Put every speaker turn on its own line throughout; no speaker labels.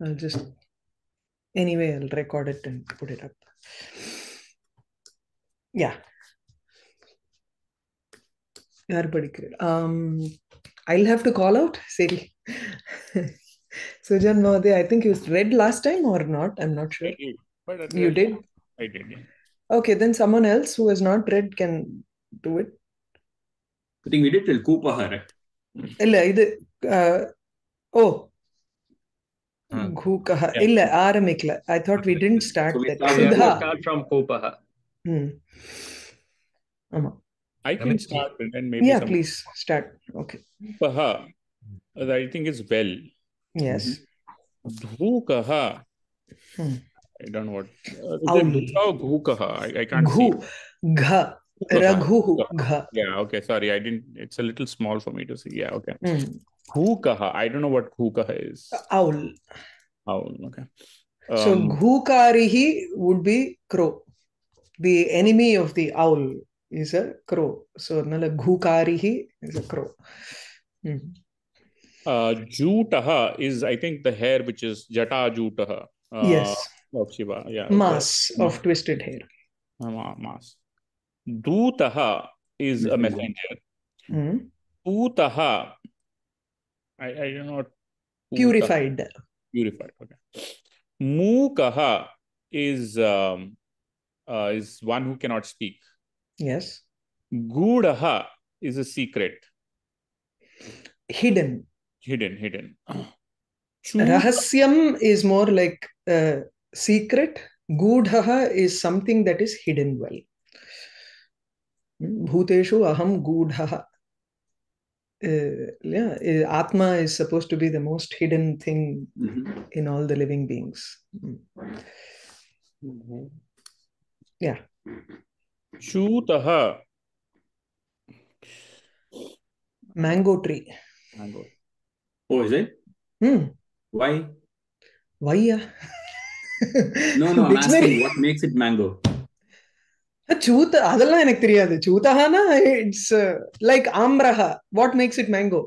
I'll just anyway I'll record it and put it up. Yeah. யார் படிக்கிறார் um I'll have to call out சரி Sujan Mahade, I think you read last time or not? I'm not sure.
I did. But I
You did?
I did. yeah.
Okay, then someone else who has not read can do it.
I think we did till Kupaha, right?
இல்ல இது uh, ஓ
ಘೂಕಃ
ಇಲ್ಲ ಆರಂಭಿಕ್ಲ I thought we didn't start that
Sudha start from ಕೂಪಃ
hmm ಆಮಾ
I can start it and maybe
yeah,
some...
please start. Okay.
Paha, I think is well.
Yes.
Dhukaha.
Hmm.
I don't know what. Uh, is it dhuka or ghukaha? I, I can't
Ghu.
see.
Gha. Raghuhu
Yeah, okay. Sorry, I didn't. It's a little small for me to see. Yeah, okay.
mm.
Dhukaha. I don't know what Dhukaha is.
owl
Owl. Okay.
so
Um,
ghukarihi would be crow the enemy of the owl is a crow so adnala ghukarihi is a crow mm.
uh, Jutaha is, I think, the hair which is Jata Jutaha. Uh,
yes
Of Shiva. Yeah.
mass of twisted hair
uh, mass. Dutaha is a
Messenger.
messenger.
mm.
Putaha. I, I what. Putaha-
purified
Purified. Okay. Mukaha is um, uh, is one who cannot speak.
yes
Gudaha is a secret,
hidden
hidden, hidden.
Rahasyam is more like uh, secret. Gudhaha is something that is hidden well. Bhuteshu aham gudhaha. Uh, yeah, uh, Atma is supposed to be the most hidden thing
Mhm.
in all the living beings. Hmm. Yeah.
Chutaha.
Mango tree.
Mango.
Oh, is it?
Hmm.
Why?
Why? yeah?
No, no, I'm asking what makes it mango?
சூத்த அதெல்லாம் எனக்கு தெரியாது சூத்தஹானா it's like ஆம்ரஹா what makes it mango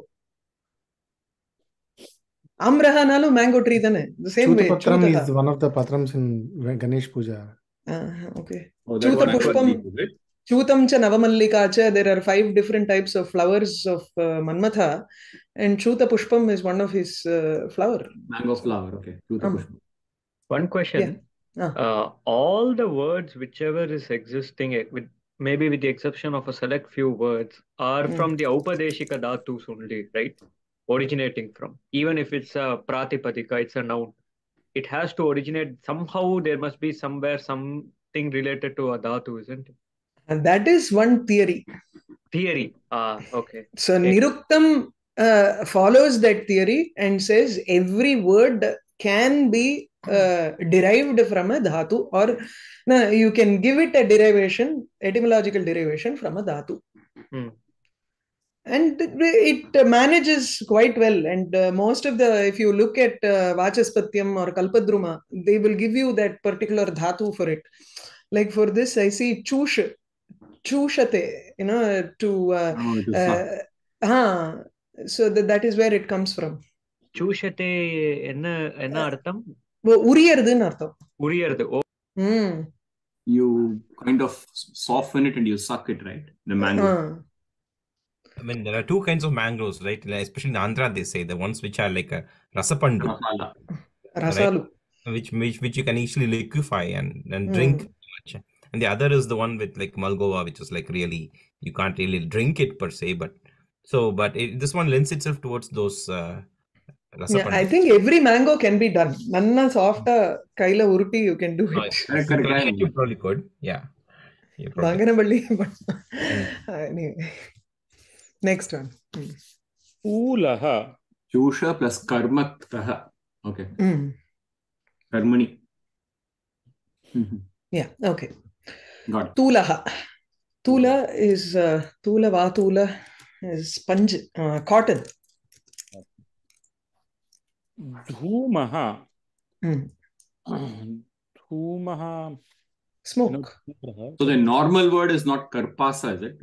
ஆம்ரஹானாலும் mango tree தானே same way
Chutapatram is one of the patrams in Ganesh Puja.
Okay
Oh, that
Chuta
one I heard
Pushpam.
deep, is it?
Chutam cha Navamallika cha, there are five different types of flowers of uh, Manmatha, and Chuta Pushpam is one of his uh, flower.
Mango flower, okay. Chuta
Um,
Pushpa.
One question.
Ah.
Uh, all the words, whichever is existing, eh, with maybe with the exception of a select few words, are
Hmm.
from the Upadeshika Dhatus only, right? Originating from. Even if it's a Pratipadika, it's a noun. It has to originate somehow. There must be somewhere something related to a dhatu, isn't it?
And that is one theory.
Theory. Ah, okay.
So. Niruktam uh, follows that theory and says every word can be uh, derived from a dhatu, or no, you can give it a derivation, etymological derivation from a dhatu.
Hmm.
And it manages quite well. And uh, most of the, if you look at uh, Vachaspatyam or Kalpadruma, they will give you that particular dhatu for it. Like for this, I see chush, chushate, you know, to, uh,
Oh, it is not.
uh, ah, so that, that is where it comes from.
Chushate என்ன என்ன அர்த்தம்
உ- உரியறதுன்னு அர்த்தம்
உரியறது ஓ
you kind of soften it and you suck it right the mango.
I mean, there are two kinds of mangroves, right? Especially in Andhra, they say the ones which are like a rasapandu,
Rasalu.
Right?
which which which you can easily liquefy and and
mm.
drink. And the other is the one with like Malgova, which is like really you can't really drink it per se, but so but it, this one lends itself towards those uh,
I think every mango can
be
done
நல்லா
சாஃப்ட்டா கையில
உருட்டி you can do it probably
good yeah
Banganapalli
next one ஊலஹ யூஷ plus கர்மத்தஹ
okay கர்மணி
yeah okay
தூலஹ தூல is தூல வாதூல இஸ் பஞ்சு காட்டன்
धूमः धूमः
smoke
so the normal word is not karpasa is it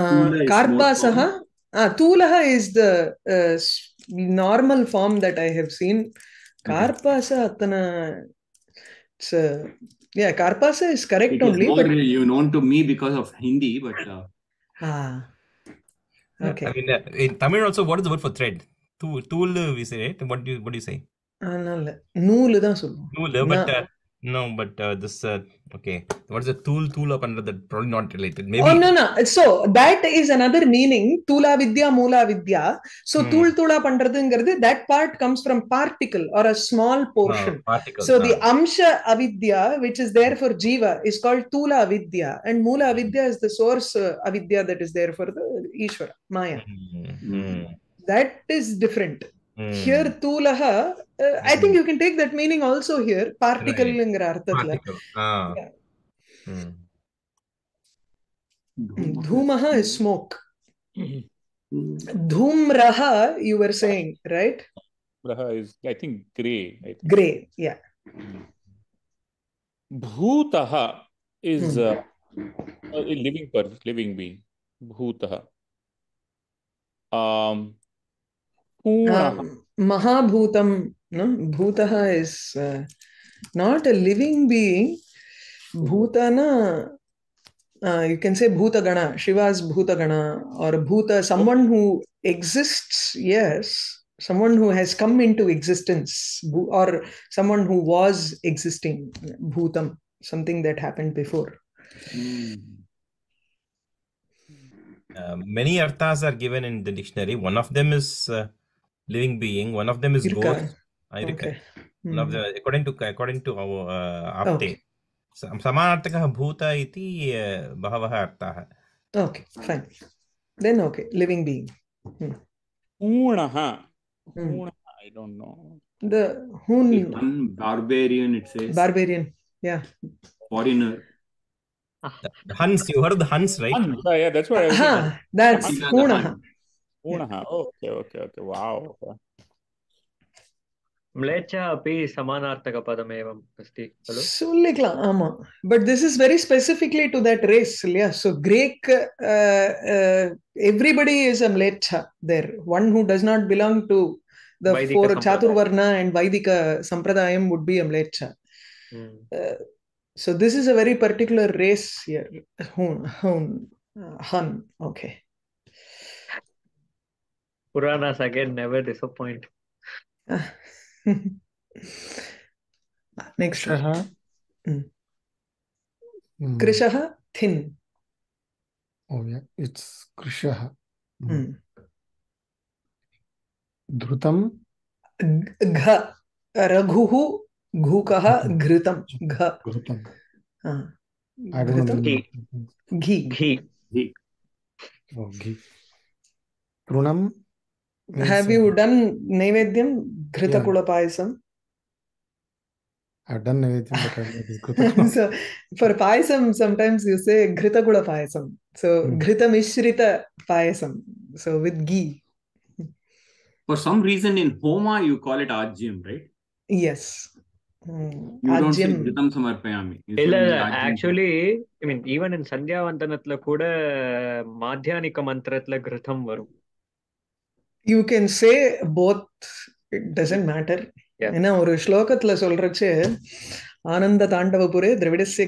uh, karpasaha
ah
tulaha
is the uh, normal form that i have seen karpasa atana it's uh, yeah karpasa is correct
it
only is
more
but
you known to me because of hindi but uh,
ah okay
i mean uh, in tamil also what is the word for thread தூள் தூள் we what to what to say
அதனால நூல் தான் சொல்லுவோம்.
நூல் but no but this okay what is தூள் தூளா பண்றது? Problem not related maybe
no no so that is another meaning தூலா வித்யா மூலா வித்யா.
சோ
தூள் தூளா பண்றதுங்கிறது that part comes from particle or a small portion so the அம்ச அவித்யா which is there for jiva is called தூளா Vidya and மூலா Vidya is the source uh, avidya that there for the
ஈஸ்வர
மாயா
that is different
mm.
here tulaha uh, i think you can take that meaning also here particle
Right.
ங்கிற அர்த்தத்துல
Particle. Ah.
Yeah.
Mm.
dhumaha is smoke dhumraha you were saying right
Braha is, I think, gray. I think.
gray yeah
Bhutaha is
Hmm.
uh, a living person, living being. Bhutaha. Um, Punaha.
um, mahabhutam no bhutaha is uh, not a living being bhutana uh, you can say bhutagana shiva's bhutagana or bhuta someone who exists yes someone who has come into existence or someone who was existing bhutam something that happened before
Mm.
Uh, many arthas are given in the dictionary. One of them is uh, living being. One of them is
Irka.
ghost.
Irka.
One of the, according to according to uh, Apte.
Okay.
समानार्थकः भूत इति बहवः अर्थाः
okay fine then okay living being पूर्णः
पूर्णः I don't know
the Hun
barbarian it says
barbarian या
foreigner
Huns, you heard the Huns, right?
Huns, yeah, that's what I was
Huh, that's
पूर्णः हाँ, okay okay okay wow
म्लेच्छः अपि समानार्थकपदमेवम् अस्ति खलु?
उल्लिखितम् आमां। But this is very specifically to that race लिया so Greek everybody is a म्लेच्छ there one who does not belong to the four चातुर्वर्ణ and वैदिक सम्प्रदायं वुड् बि
अ
म्लेच्छ so this is a very particular race here. Hun hun hun okay.
Puranas again never disappoint.
Next
one.
Uh-huh.
Mm.
Krishaha, thin.
Oh yeah, it's Krishaha. Mm.
Dhrutam.
Gha. Raghuhu. ghukaha ghritam.
Gh.
Ghritam.
Ghi.
Ghi.
Ghi.
Oh, ghi. Prunam.
have you done Naivedyam? Ghrita Kula Payasam?
I've done Naivedyam, but
So for Payasam, sometimes you say Ghrita Kula Payasam. So
mm.
Ghrita Mishrita Payasam. So with ghee.
For some reason in Homa, you call it Ajyam, right?
Yes.
You don't say Gritam Samarpayami.
Actually, I mean, even
in can say both it doesn't matter.
Yeah.
ஏன்னா ஒரு ஸ்லோகத்துல சொல்றச்சு ஆனந்த தாண்டவபுரே திரவிணஸ்ய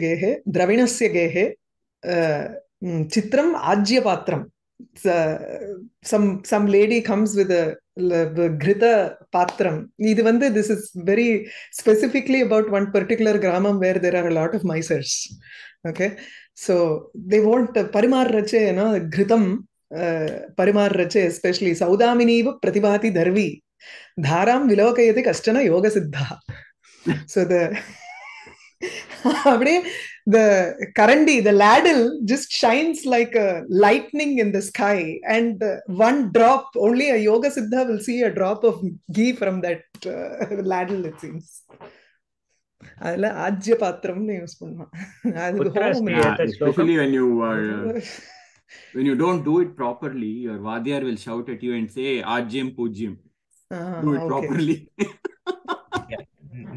கேஹே அஹ், ம், சித்திரம் ஆஜ்ய பாத்திரம். Some some lady comes with கிருத பாத்திரம். இது வந்து this is very specifically about one particular கிராமம் where there are lot of misers okay so they want பரிமாறுறச்சு ஏன்னா கிருதம் பரிமாறுறச்சு எஸ்பெஷலி சௌதாமினீவ பிரதிபாதி தர்வி தாராம் விலோகயதி கஷ்டன யோக சித்தா ஸோ த அப்படியே the karandi the ladle just shines like a lightning in the sky and uh, one drop only a yoga siddha will see a drop of ghee from that uh, ladle it seems அதுல ஆஜ்ய பாத்திரம்னு use பண்ணுவான் அதுக்கு
when you are uh, when you don't do it properly, your Vadyar will shout at you and say Ajyam Pujyam. Do it
okay
properly.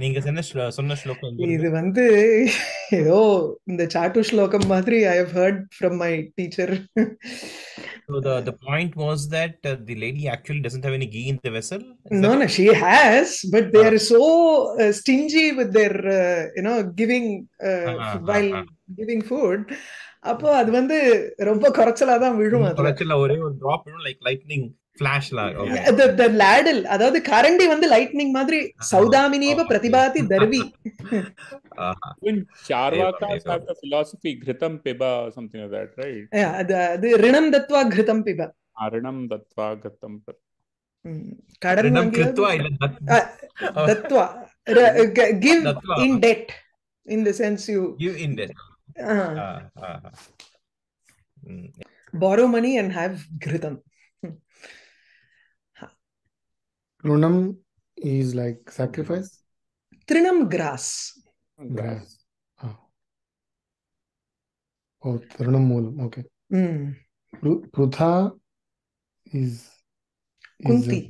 நீங்க சொன்ன slow- சொன்ன ஸ்லோகம் எங்க
இது
இருந்து
வந்து ஏதோ இந்த சாட்டு ஸ்லோகம் மாதிரி I have heard from my teacher
So the the point was that uh, the lady actually doesn't have any ghee in the vessel. Is
No,
that
no,
it?
she has, but they
Ah.
are so uh, stingy with their, uh, you know, giving uh,
Ah, ah,
while
ah.
giving food. அப்போ அது வந்து ரொம்ப குறைச்சலா தான் விழும்
குறைச்சல ஒரே ஒரு drop விழும்
லைக் லைட்னிங் அதாவது கரண்டி வந்து லைட்னிங் மாதிரி சௌதாமினேவ பிரதிபாதி தர்வி.
சார்வாக்கா சாப்ட பிபா something
அது அது ரிணம் தத்வா கிருதம் பிபா
அரிணம் தத்வா
கிருதம் கடன்
கிருத்வா
தத்வா
give
in debt in the sense you
give in Ah, ah, ah. Mm.
borrow money and have ghritam
Runam is like sacrifice.
trinam grass
Grass. Ah. Oh, Runam Moolam. Okay.
Mm.
Prutha is, is
Kunti.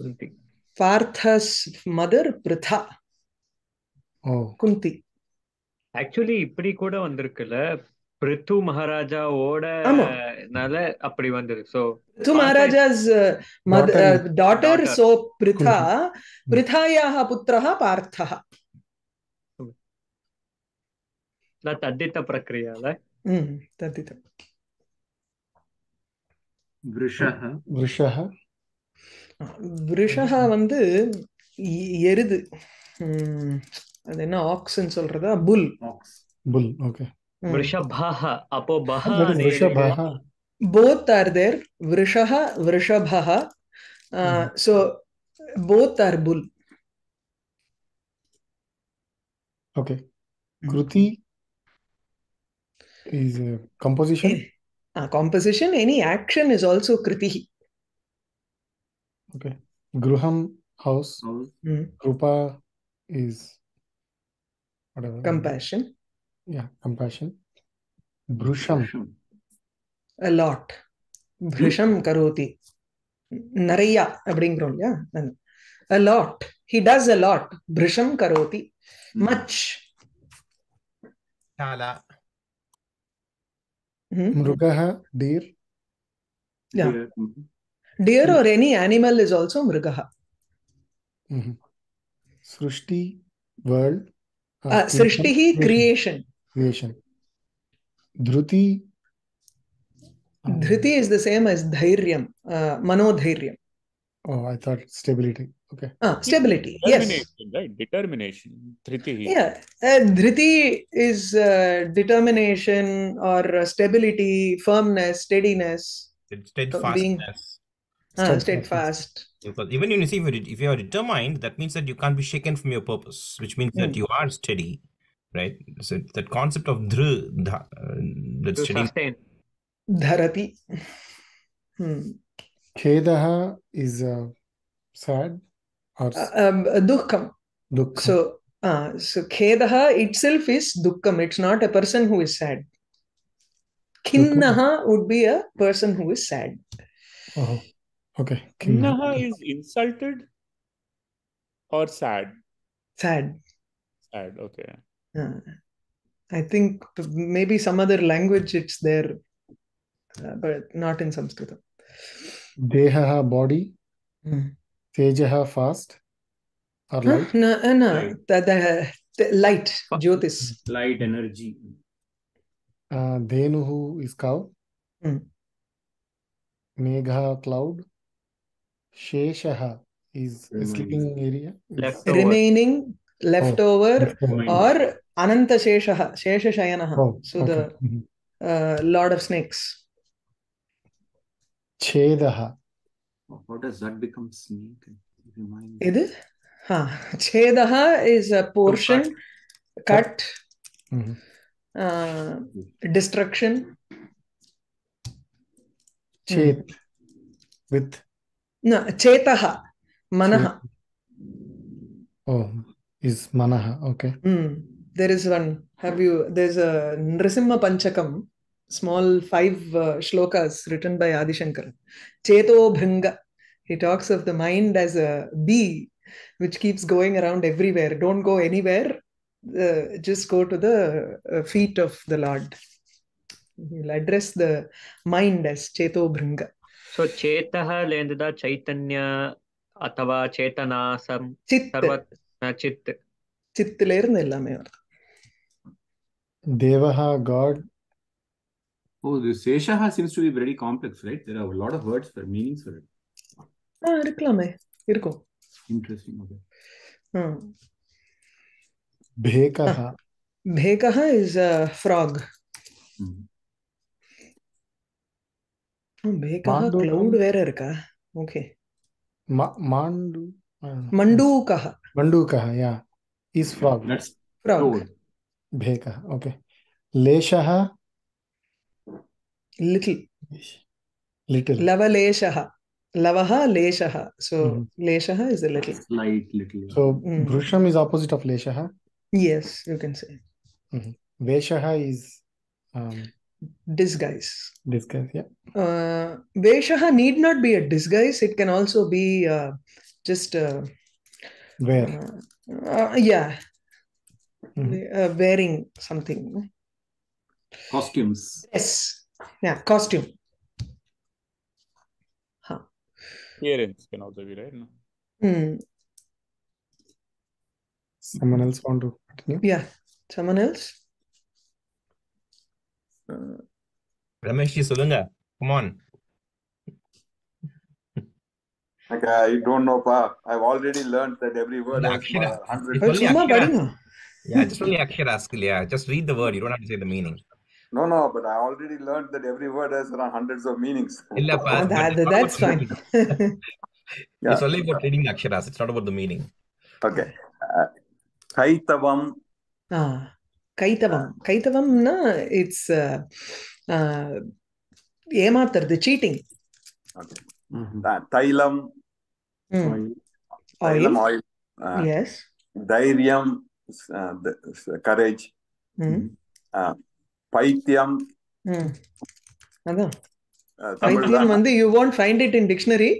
Kunti.
Partha's mother Pritha
oh,
Kunti
actually இப்படி கூட வந்திருக்குல்ல. பிரித்து மகாராஜாவோட அப்படி வந்தது. So
Prithu Maharaja's
daughter
so Pritha
பிரிதாயாக புத்திரா
பார்த்தா தத்தித்த
பிரக்ரியால
தத்தித்த
விருஷக வந்து எருது. அது என்ன ஆக்ஸ்ன்னு சொல்றதா புல்
புல் ஓகே
वृषभः अपभः वृषभः
both are there vrishaha vrishabhaha uh, mm. so both are bull
okay kruti is uh, composition
uh, composition any action is also kriti
okay gruham house
mm.
rupa is whatever.
compassion
Yeah, compassion. Brusham.
Vrisham.
a lot bhrisham karoti நிறையா அப்படிங்கிறோம் இல்லையா அது. a lot he does a lot bhrisham karoti much
Chala.
Mhm.
Mrugaha, deer.
Yeah.
Here. Mhm.
deer or any animal is also mrigaha
Mhm. Srushti, world. Uh,
srishtihi creation
Creation. Dhruti. um,
dhriti is the same as dhairyam uh, manodhairyam
Oh, I thought stability. Okay.
ah stability yes
Determination, right? Determination. Dhritihi.
Yeah, uh, dhriti is uh, determination or stability, firmness, steadiness,
Steadfastness.
Ah, uh,
steadfast.
Even when you see if you are determined, that means that you can't be shaken from your purpose, which means mm. that
hmm.
you are steady, right? So that concept of dr, dha, uh, steady.
Sustain.
Dharati. Hmm.
Khedaha is uh, sad or
uh, um, dukkam.
dukkam.
So, uh, so khedaha itself is dukkam. It's not a person who is sad. Kinnaha would be a person who is sad.
Uh-huh okay.
Kinnaha is insulted or sad?
Sad.
Sad, okay.
Uh, I think maybe some other language it's there, uh, but not in Sanskrit.
Dehaha, body.
Hmm.
Tejaha, fast or
Huh?
light.
No, uh, no.
Light.
The, the, the light, Jyotis.
Light energy.
Uh, Dhenuhu is cow.
Hmm.
Megha, cloud. Sheshaha is a sleeping area. Is-
Left over.
remaining leftover
Leftover.
or ananta sheshaha shesha shayanaha
Oh,
so
okay.
the
Mhm.
uh, lord of snakes
Chedaha.
How does that become snake? Remind me.
idu ha chedaha is a portion cut
Mhm.
uh, destruction
Chet with
no chetaha manaha
oh is manaha. Okay.
Hmm. there is one have you there's a nrisimha panchakam small five uh, shlokas written by adishankar cheto bhringa he talks of the mind as a bee which keeps going around everywhere don't go anywhere uh, just go to the uh, feet of the lord He'll address the mind as Cheto Bhringa.
So चेतः लेन्ददा चैतन्य
अथवा
चेतनासं சித்
சித்துல இருந்து எல்லாமே வருது
தேவஹா God
Oh, the Seshaha seems to be very complex, right? There are a lot of words for meanings for it.
Ah, இருக்கலாமே இருக்கும்
Interesting. Okay.
Hmm.
bhekaha
Bhekaha is a frog.
Mhm.
Bhekaha
Mandukam.
cloud வேற இருக்கா okay
Ma- Mandu. I don't know.
மண்டூகஹ
Mandukaha, yeah. Is frog.
That's
frog
toad.
Bhekaha, okay. Leshaha,
little
little.
lavaleshah lavaha leshah so
Mhm.
leshah is a little
Slight little.
So
Mm.
Bhrusham is opposite of Leshaha.
yes you can say
Veshaha is
disguise
disguise, yeah.
uh, veshaha need not be a disguise it can also be uh, just uh,
Where?
uh, uh, yeah
Mhm.
uh, wearing something
Costumes.
yes yeah costume
Appearance can also be right. No?
Hmm.
Someone else want to continue?
yeah someone else uh,
Ramesh ji, சொல்லுங்க come on
Like, I don't know, pa. I've already learned that every word has
Akshara.
uh, hundred.
It's only
சும்மா
Akshara.
படிங்க
yeah just only akshara skill yeah just read the word you don't have to say the meaning
No, no, but I already learned that every word has around hundreds of meanings.
Illappa,
Uh,
but
that,
it's not
that's
about
fine
the meaning.
Yeah.
it's only about reading the aksharas it's not about the meaning
Okay. Uh, Kaitavam.
Ah, கைத்தவம் கைத்தவம்னா it's
uh, uh, ஏமாத்துறது cheating தைலம் தைரியம் courage பைத்தியம்.
அதான். பைத்தியம் வந்து you want find it in dictionary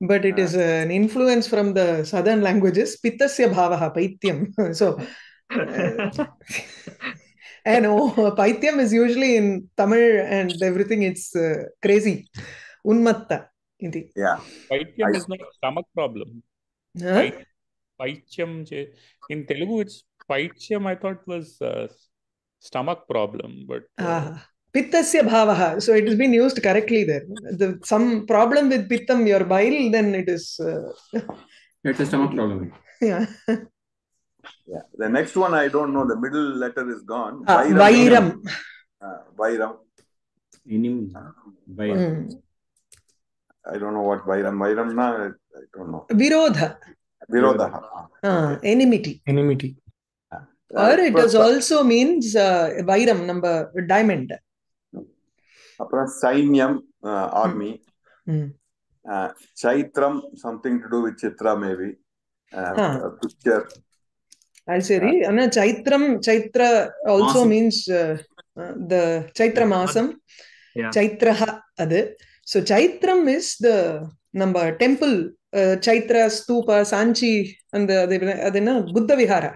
but it is an influence from the southern languages பித்தஸ்ய பாவகா பைத்தியம். So and oh, Paityam is usually in Tamil and everything. It's uh, crazy. Unmatta. Hindi.
Yeah.
Paityam is not stomach problem.
Huh?
Paityam. In Telugu, it's Paityam, I thought was stomach problem. But. Uh...
Ah. Pittasya bhavaha. So it has been used correctly there. The, some problem with pittam, your bile, then it is. Uh...
it's a stomach problem.
Yeah.
Yeah. The next one, I don't know. The middle letter is gone.
Ah,
Vairam.
Vairam.
Uh, Vairam.
Enemy. By
Mm.
I don't know what Vairam. Vairam, na, I don't know.
Virodha.
Virodaha.
Ah, enmity.
Enmity.
Or it
அப்புறம்
does also means uh, Vairam, number diamond.
அப்புறம் சைன்யம் army
Mm.
சைத்ரம் something to do with Chitra maybe
Ah.
Picture
அது சரி. ஆனா சைத்திரம்
சைத்ர
also means the Chaitra மாசம். Uh,
uh,
சைத்ரஹ அது. ஸோ சைத்ரம் இஸ் த நம்ம டெம்பிள் uh, சைத்ர ஸ்தூபா சாஞ்சி அந்த அது அது என்ன? புத்த விஹாரா.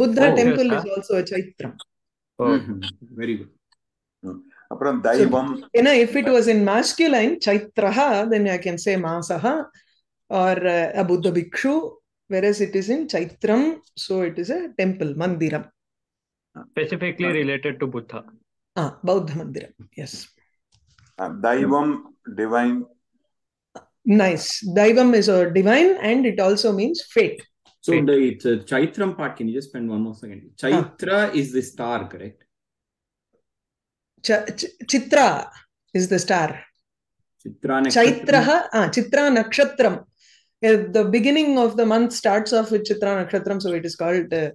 புத்த
டெம்பிள்
இஸ்
ஆல்சோ சைத்ரம். Oh. Hmm,
hmm,
hmm. Very good
அப்புறம் தெய்வம்.
ஏன்னா if it was in masculine சைத்ரஹ then I can say மாசஹ. ஆர் புத்த பிக்ஷு whereas it is in Chaitram, so it is a temple, mandiram.
Uh, specifically uh, related to Buddha.
Ah, Bauddha mandiram, yes.
Uh, Daivam, divine.
Nice. Daivam is a divine and it also means fate.
So
fate.
the it's a Chaitram part, can you just spend one more second? Ah. Chaitra is the star, correct?
Ch ch chitra is the star.
Chitra Nakshatra.
Chaitraha, ah, Chitra Nakshatram uh, the beginning of the month starts off with Chitra Nakshatram, so it is called uh,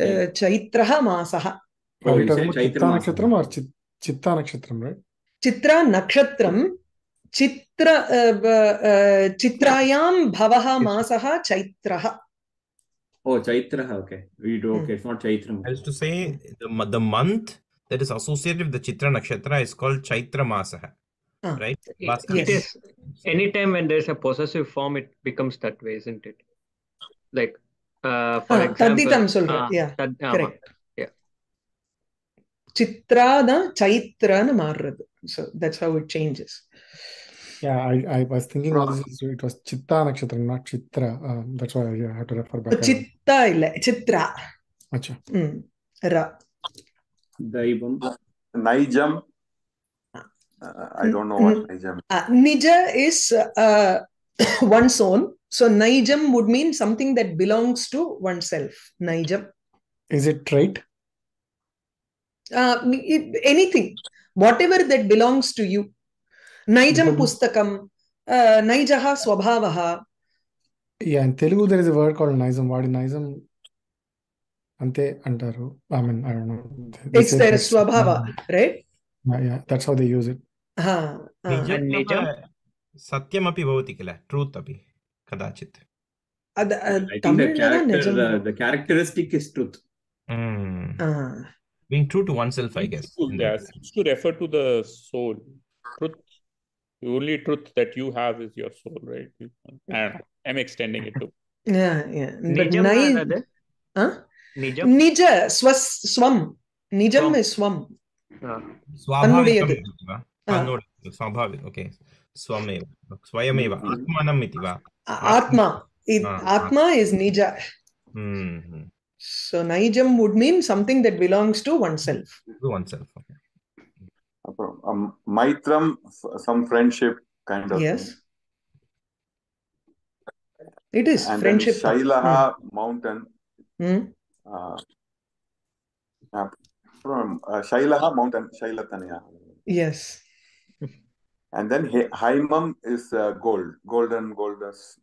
uh, Chaitraha Masaha.
Oh,
Are you
you
talking
said
about Chitta
Chaitra Masa.
Nakshatram or Chit- Chitta Nakshatram, right?
Chitra Nakshatram, Chitra, uh, uh, Chitrayam Bhavaha Masaha Chaitraha.
Oh, Chaitra. Okay. We do. Okay. It's not Chaitra.
I used to say the, the month that is associated with the Chitra Nakshatra is called Chaitra Masaha.
Ah.
Right?
It
Yes.
is anytime when there's a possessive form, it becomes that way, isn't it? Like, uh, for
Ah,
example, ah,
Yeah,
tad-
correct. Chitra தான் சைத்ரான்னு மாறுறது so that's how it changes
Yeah, I, I was thinking all this is, it was Chitta Nakshatram, not Chitra. Um, that's why I had to refer back. Acha.
Daivam.
Uh, I don't know what Nijam.
Uh, Nija is uh, one's own. So Naijam would mean something that belongs to oneself. Naijam.
Is it trait?
Uh, it- anything, whatever that belongs to you. Naijam
Mhm.
pustakam. Uh, Naijaha swabhavaha.
Yeah, in Telugu there is a word called Nizam. What is Nizam? Ante antaru. I mean, I don't know. They- they
It's
say
their
that's-
swabhava, right?
Yeah, yeah,
सत्यमपि भवति किल truth अपि कदाचित्
the characteristic is truth
mm.
uh.
being true to oneself i guess
yeah seems to refer to the soul truth the only truth that you have is your soul right i don't know i'm extending it to
yeah yeah but nai huh
nijam
nija swam nijam is swam
स्वाभाविकं स्वाभाविक okay स्वमेव स्वयमेव आत्मनम् हाँ,
आत्मा आत्मा is
निज
so नैजम would mean something that belongs to
one self
to one self मैत्रम some friendship kind of
yes it is friendship
शैलह mountain hmm शैलह mountain शैलतनया
yes
And then He- Haimam is uh, gold, golden, goldus.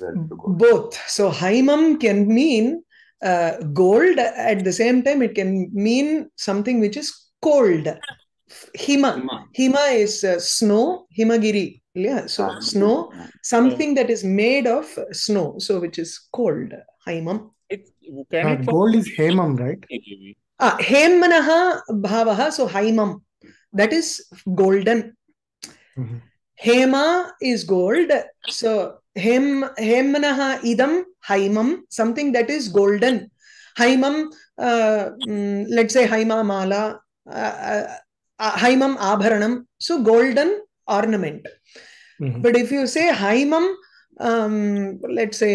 Gold.
Both. So Haimam can mean uh, gold. At the same time, it can mean something which is cold. Hima.
Hima.
Hima is uh, snow. Himagiri. Yeah. So
Ah,
snow.
yeah.
Something that is made of snow. So which is cold. Haimam.
It, can
Uh,
it
gold is Hemam, right?
possibly
Ah, hemanaha bhavaha. So haimam. That is golden.
Mhm.
Hema is gold. So hem hemanaha idam haimam. Something that is golden. Haimam. Uh, mm, let's say haima mala. Uh, uh, uh, haimam abharanam. So golden ornament.
Mhm.
But if you say haimam, um, let's say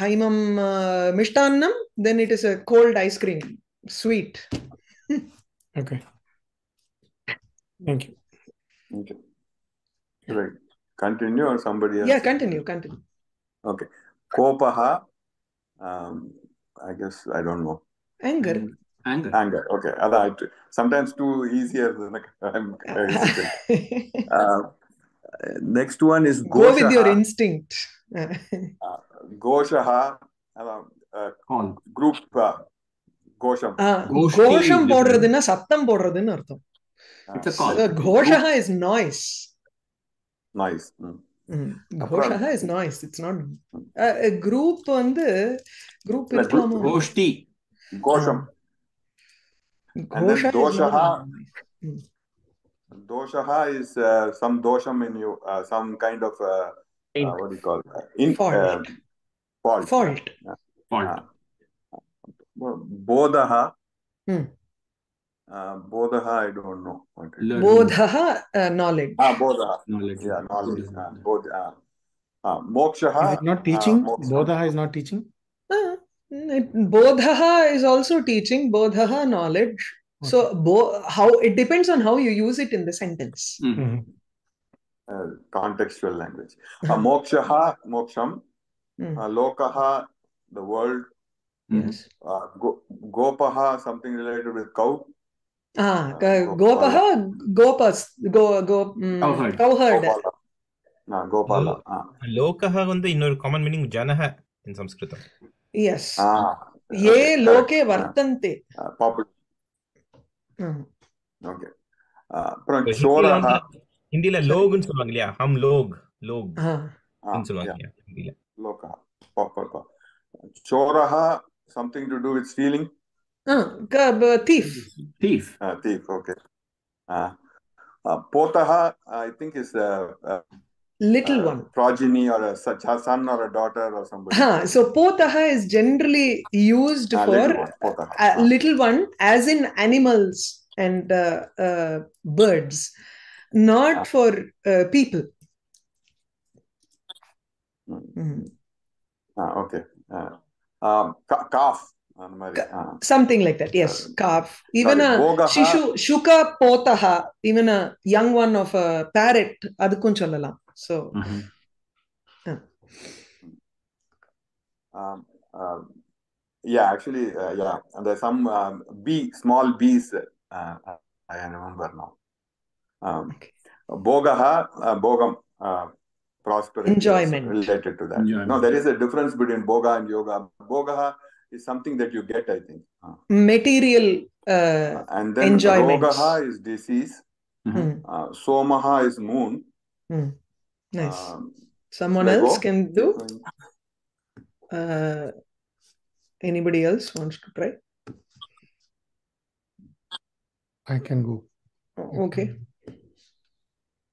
haimam uh, mishtannam, then it is a cold ice cream, sweet.
Okay. Thank you.
Okay. Right. Continue or somebody else?
Yeah, continue, continue.
Okay. Kopaha. Um, I guess I don't know.
Anger.
Anger.
Anger. Okay. Ada, it- sometimes too easier than I'm hesitant. Uh, next one is
Go with your
Goshaha.
instinct.
Goshaha. Uh, uh,
Call.
group uh, Gosham.
Ah,
Goshti
கோஷம்
is different.
போடுறதுன்னா சத்தம் போடுறதுன்னு அர்த்தம்
It's a call.
Nice. Mm.
Mm.
அப்புறம்
கோஷஹா is noise. It's not. Uh, a group வந்து group
இல்ல, group
இருக்கலாமா?
Goshti.
Gosham. And then
Gosha is not
doshaha.
a noise. Mm.
Doshaha is uh, some dosham in you, uh, some kind of uh, uh,
Ink.
what do you call it? In,
Fault.
uh, fault.
Fault.
Fault.
Bodaha.
Hmm.
Uh, Bodaha, I don't know. what it is.
Learning.
Bodhaha, uh, knowledge.
Ah, Bodaha.
Knowledge.
Yeah, knowledge.
Bodha.
Uh, Bodh, uh, uh, Mokshaha.
Is it not teaching?
Uh, moksha.
Bodha is not teaching?
Ah, it- Bodhaha is also teaching. Bodhaha knowledge. So bo- how it depends on how you use it in the sentence.
Mm.
Mhm.
Uh, contextual language. Uh, mokshaha, moksham.
Mm.
Uh, lokaha, the world.
Mm.
Yes.
Uh, go, gopaha, something related with cow.
Ah,
Uh,
Ga-
Gopala.
Gopaha, Gopas, go, go, mm,
Cowherd.
cowherd.
Gopala. Uh, Gopala. Ah.
लोकः வந்து இன்னொரு common meaning ஜனः in Samskritam
Yes.
Ah,
Ye
okay,
loke
correct. Ah,
vartante.
uh, popular.
Mm.
Okay. Uh, அப்புறம்
ஹிந்தில
சோரஹா
வந்து ஹிந்தில லோக்னு சொல்லுவாங்க இல்லையா ஹம் Lok Lok
Ah,
ah,
சொல்லுவாங்க
yeah,
இல்லையா ஹிந்தில
loka. Papa. Choraha, something to do with stealing.
ah, ka- b- thief.
Thief.
Uh, thief, okay. Uh, uh, potaha, I think is a, a,
Little
a
one.
progeny or a such a son or a daughter or somebody.
Ah, so potaha is generally used for
little one,
a little one, as in animals. and uh, uh, birds, not for uh, people.
Mm.
Mm.
Ah, okay. Uh, um, calf.
Something like that yes calf even a shishu shuka potaha even a young one of a parrot adukkum sollalam so
mm-hmm. yeah.
Um, um, yeah actually uh, yeah and there's some um, bee small bees uh, i remember now. Um,
okay.
bogaha uh, bogam uh, prosperity
enjoyment.
related to that.
Enjoyment.
no there is a difference between boga and yoga. Bogaha is something that you get, I think. Uh,
material. Uh,
and then
Enjoyments.
Rogaha is disease.
Mhm.
mm,
Uh, Somaha is moon.
mm. Nice.
Um,
Someone
Lego.
else can do. Uh, anybody else wants to try?
I can go.
Oh, Okay.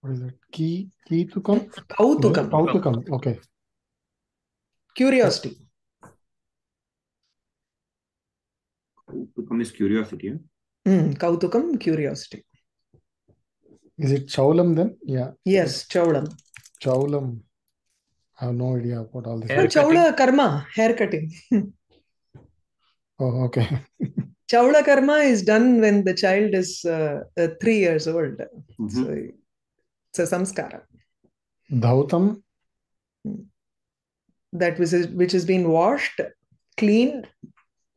What is it? Key, key to come?
Kautukam.
Kautukam. Okay.
Curiosity.
Kautukam is curiosity. Yeah?
Mm, Kautukam, curiosity.
Is it Chaulam then? Yeah.
Yes, Chaulam.
Chaulam. I have no idea what all this
Oh,
Hair
is.
cutting.
Chaula karma, hair cutting.
Oh, okay.
Chaula karma is done when the child is uh, uh, three years old.
Mhm.
So it's a samskara
Dhautam.
that was which has been washed, cleaned.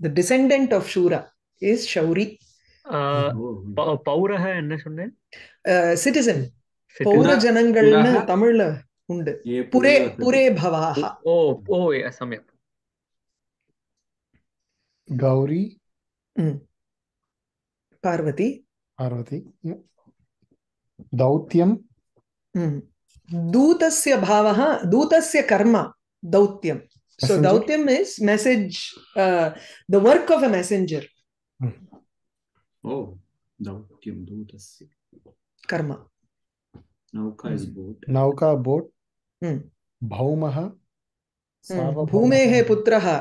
the descendant of Shura is Shauri,
Uh,
Oh.
ப- பௌரஹ என்ன சொன்னேன்
uh, citizen.
Citizen.
பௌர
Pura-
ஜனங்கள்னு
Puraha.
தமிழ்ல உண்டு
Ye
புரே
Pura-
புரே பவாஹா
ஓ ஓ yeah, சமயம்
Gauri.
Parvati
Parvati. Yeah. Dautyam.
Mm. Dutasya bhavaha, dutasya karma, dautyam. So
Messenger.
dautyam is message, uh, the work of a messenger,
Oh. Dautyam Dutasya.
karma.
Nauka is boat.
Nauka boat.
Mm.
Bhaumaha.
Mm. Bhumehe putraha,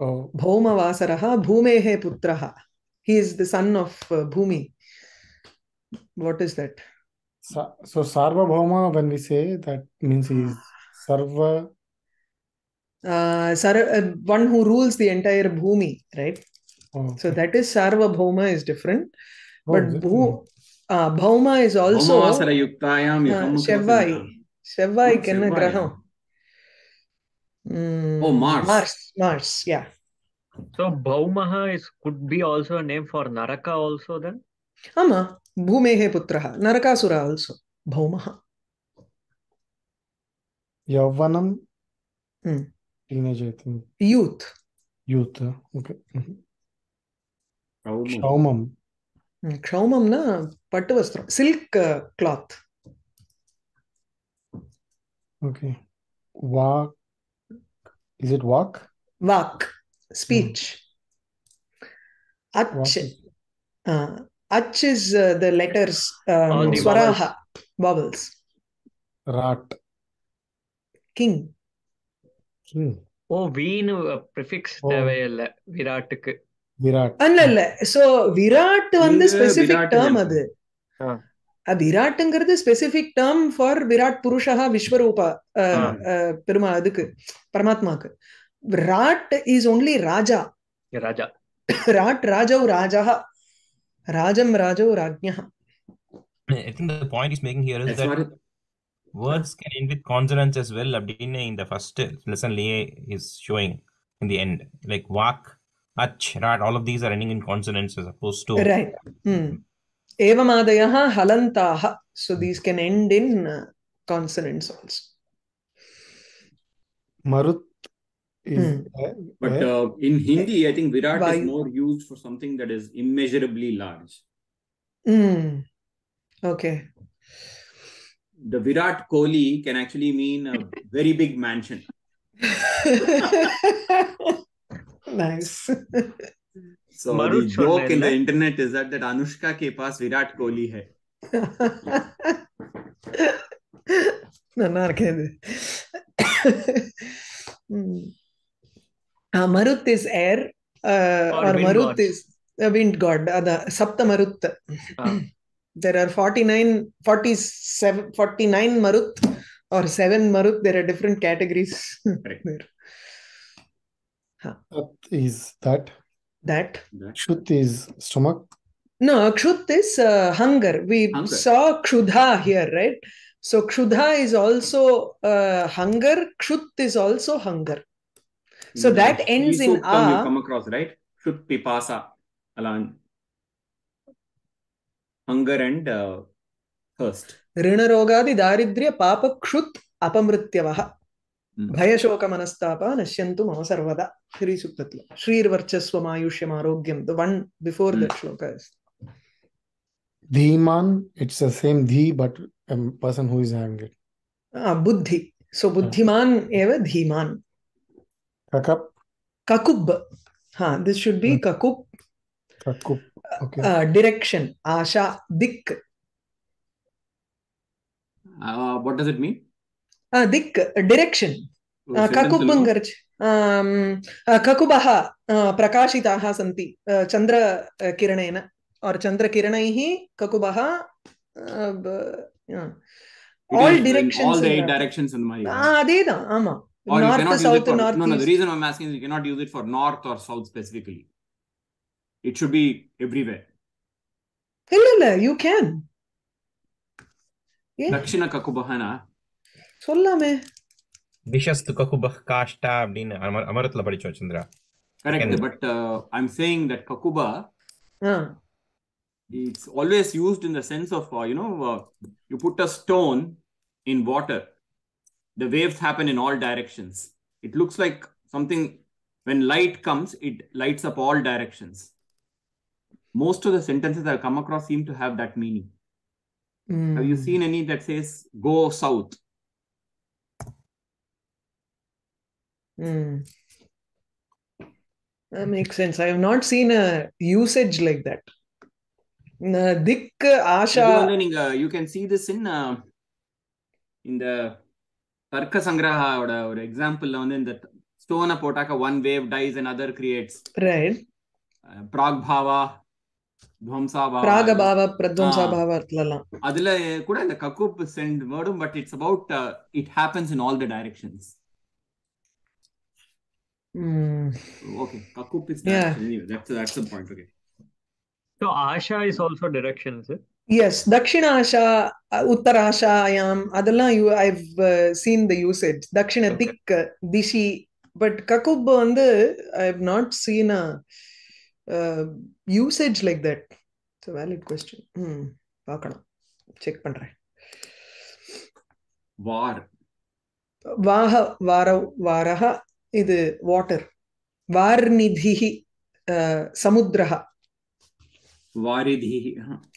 Oh,
bhaumavasaraha, bhumehe putraha. He is the son of uh, Bhumi. What is that?
Sa- so Sarvabhauma, when we say that means he is Sarva
uh, Sar- uh, one who rules the entire bhumi, right?
Oh, okay.
So that is Sarvabhauma is different.
Oh,
but
oh,
bhu- uh, Bhauma is also uh, Shevai.
Shevai
Kenna Mm,
oh, Mars.
Mars, Mars, yeah.
So Bhaumaha is could be also a name for Naraka also then?
Ama, Bhumehe Putraha, Narakasura also, Bhaumaha.
Yavavam.
Hmm
teenager, I think. Youth. Youth, okay. Kshaumam.
Kshaumam, na, silk э, cloth.
Okay. Walk. Is it walk?
Walk. Speech. Ach.
Walk.
Ach
is
э, the letters. Um,
oh, the
Rat. King.
ஓ வீணு prefix. தேவையில்ல விராட்டுக்கு.
Virat.
அல்ல இல்ல so Virat வந்து specific
விராட்
term. அது. விராட்டுங்கிறது specific term for விராட் புருஷா விஸ்வரூபா பெருமா அதுக்கு பரமாத்மாக்கு. ராட் இஸ் ஒன்லி ராஜா.
ராஜா.
ராட் ராஜௌ ராஜா ராஜம் ராஜௌ ராஜ்ஞா
I think the point he's making here is
As
that
far as
words can end with consonants as well. Abdine in the first lesson Liye is showing in the end. Like wak, ach, rat, all of these are ending in consonants as opposed to
right ஏவமாதயः ஹலந்தாः so these can end in uh, consonants also
Marut is
Hmm.
where-
But
where?
uh, in Hindi, I think Virat is
Vayu.
more used for something that is immeasurably large.
Mm. Okay.
the Virat Kohli can actually mean a very big mansion.
nice.
So
Maru
the joke in the internet is that that Anushka के पास विराट
कोहली है. ननार कह दे. मरुत is air uh,
or,
or Marut is uh, wind god. अदा सप्त
Ah.
There are 49 47 49 marut or 7 marut there are different categories
Correct.
there
That is that.
that
That-
Shut is stomach.
no kshut is uh, hunger we
Hunger.
saw kshudha here right so kshudha is also uh, hunger kshut is also hunger So
In the
that ends in
Suktam you
a.
come across, right? Shut Pipasa. Alan. hunger and uh, thirst
ऋणरोगादि दारिद्र्य पाप क्षुत् अपमृत्यवः భయశోక మనస్తాప నశ్యంతు మమ సర్వదా శ్రీ సుక్తత్వ శ్రీర్వర్చస్వం ఆయుష్యం ఆరోగ్యం the
one
before the శ్లోక
ధీమాన్ it's the same ధీ but person who is having it
బుద్ధి so
బుద్ధిమాన్
ఏవ ధీమాన్ కకప్ కకుబ్ హా
దిస్
షుడ్
బి కకుబ్
కకుబ్ direction asha dik
uh, what does it mean
uh, dik direction ककुबङ्गर्च् ककुबः प्रकाशिताः सन्ति चन्द्रकिरणेन और् चन्द्रकिरणैः ककुबः all directions
all the eight directions in my
ah
adeda ama
north south north
no no the reason i'm asking is you cannot use it for north or south specifically It should be everywhere.
இல்ல இல்ல you can ஏன்
Dakshina Kakubahana.
சொல்லாமே
விஷஸ்து ககுபஹ் காஷ்டா அப்படின்னு அமர அமரத்துல படிச்சோம் Chandra
Correct.
Can-
But uh, I'm saying that Kakuba
ah
it's always used in the sense of uh, you know uh, you put a stone in water the waves happen in all directions it looks like something when light comes it lights up all directions most of the sentences i've come across seem to have that meaning have you
ம்.
seen any that says go south
Mm. That makes sense. I have not seen a usage like that. Uh, Dik,
இது
Asha,
வந்து நீங்க you can see this in uh, இந்த தர்க்க சங்கிரஹாவோட ஒரு எக்ஸாம்பிள்ல வந்து இந்த ஸ்டோனை போட்டாக்க one wave dies and other creates
right?
Prague Bava துவம்சா
Pragabhava, Pradvamsa
Ah.
Bhava லாம்.
அதுல கூட இந்த கக்குப் சென்ட் வேர்டும் but it's about it happens in all the directions
Mm.
Okay கக்குப் is
Yeah.
That's that's the point okay
So Asha is also directions. eh?
Yes, Dakshina Asha, uh, Uttara Ashayam, அதெல்லாம் you I've uh, seen the usage. Dakshina
Okay.
Dik, uh, Dishi, but Kakub வந்து I have not seen a uh, usage like that. It's a valid question. Hmm. பார்க்கணும் check பண்றேன்
வார்
வாஹ வாரவ் வாரஹ இது water வார்நிதிஹி uh, சமுத்திரஹ
வாரிதி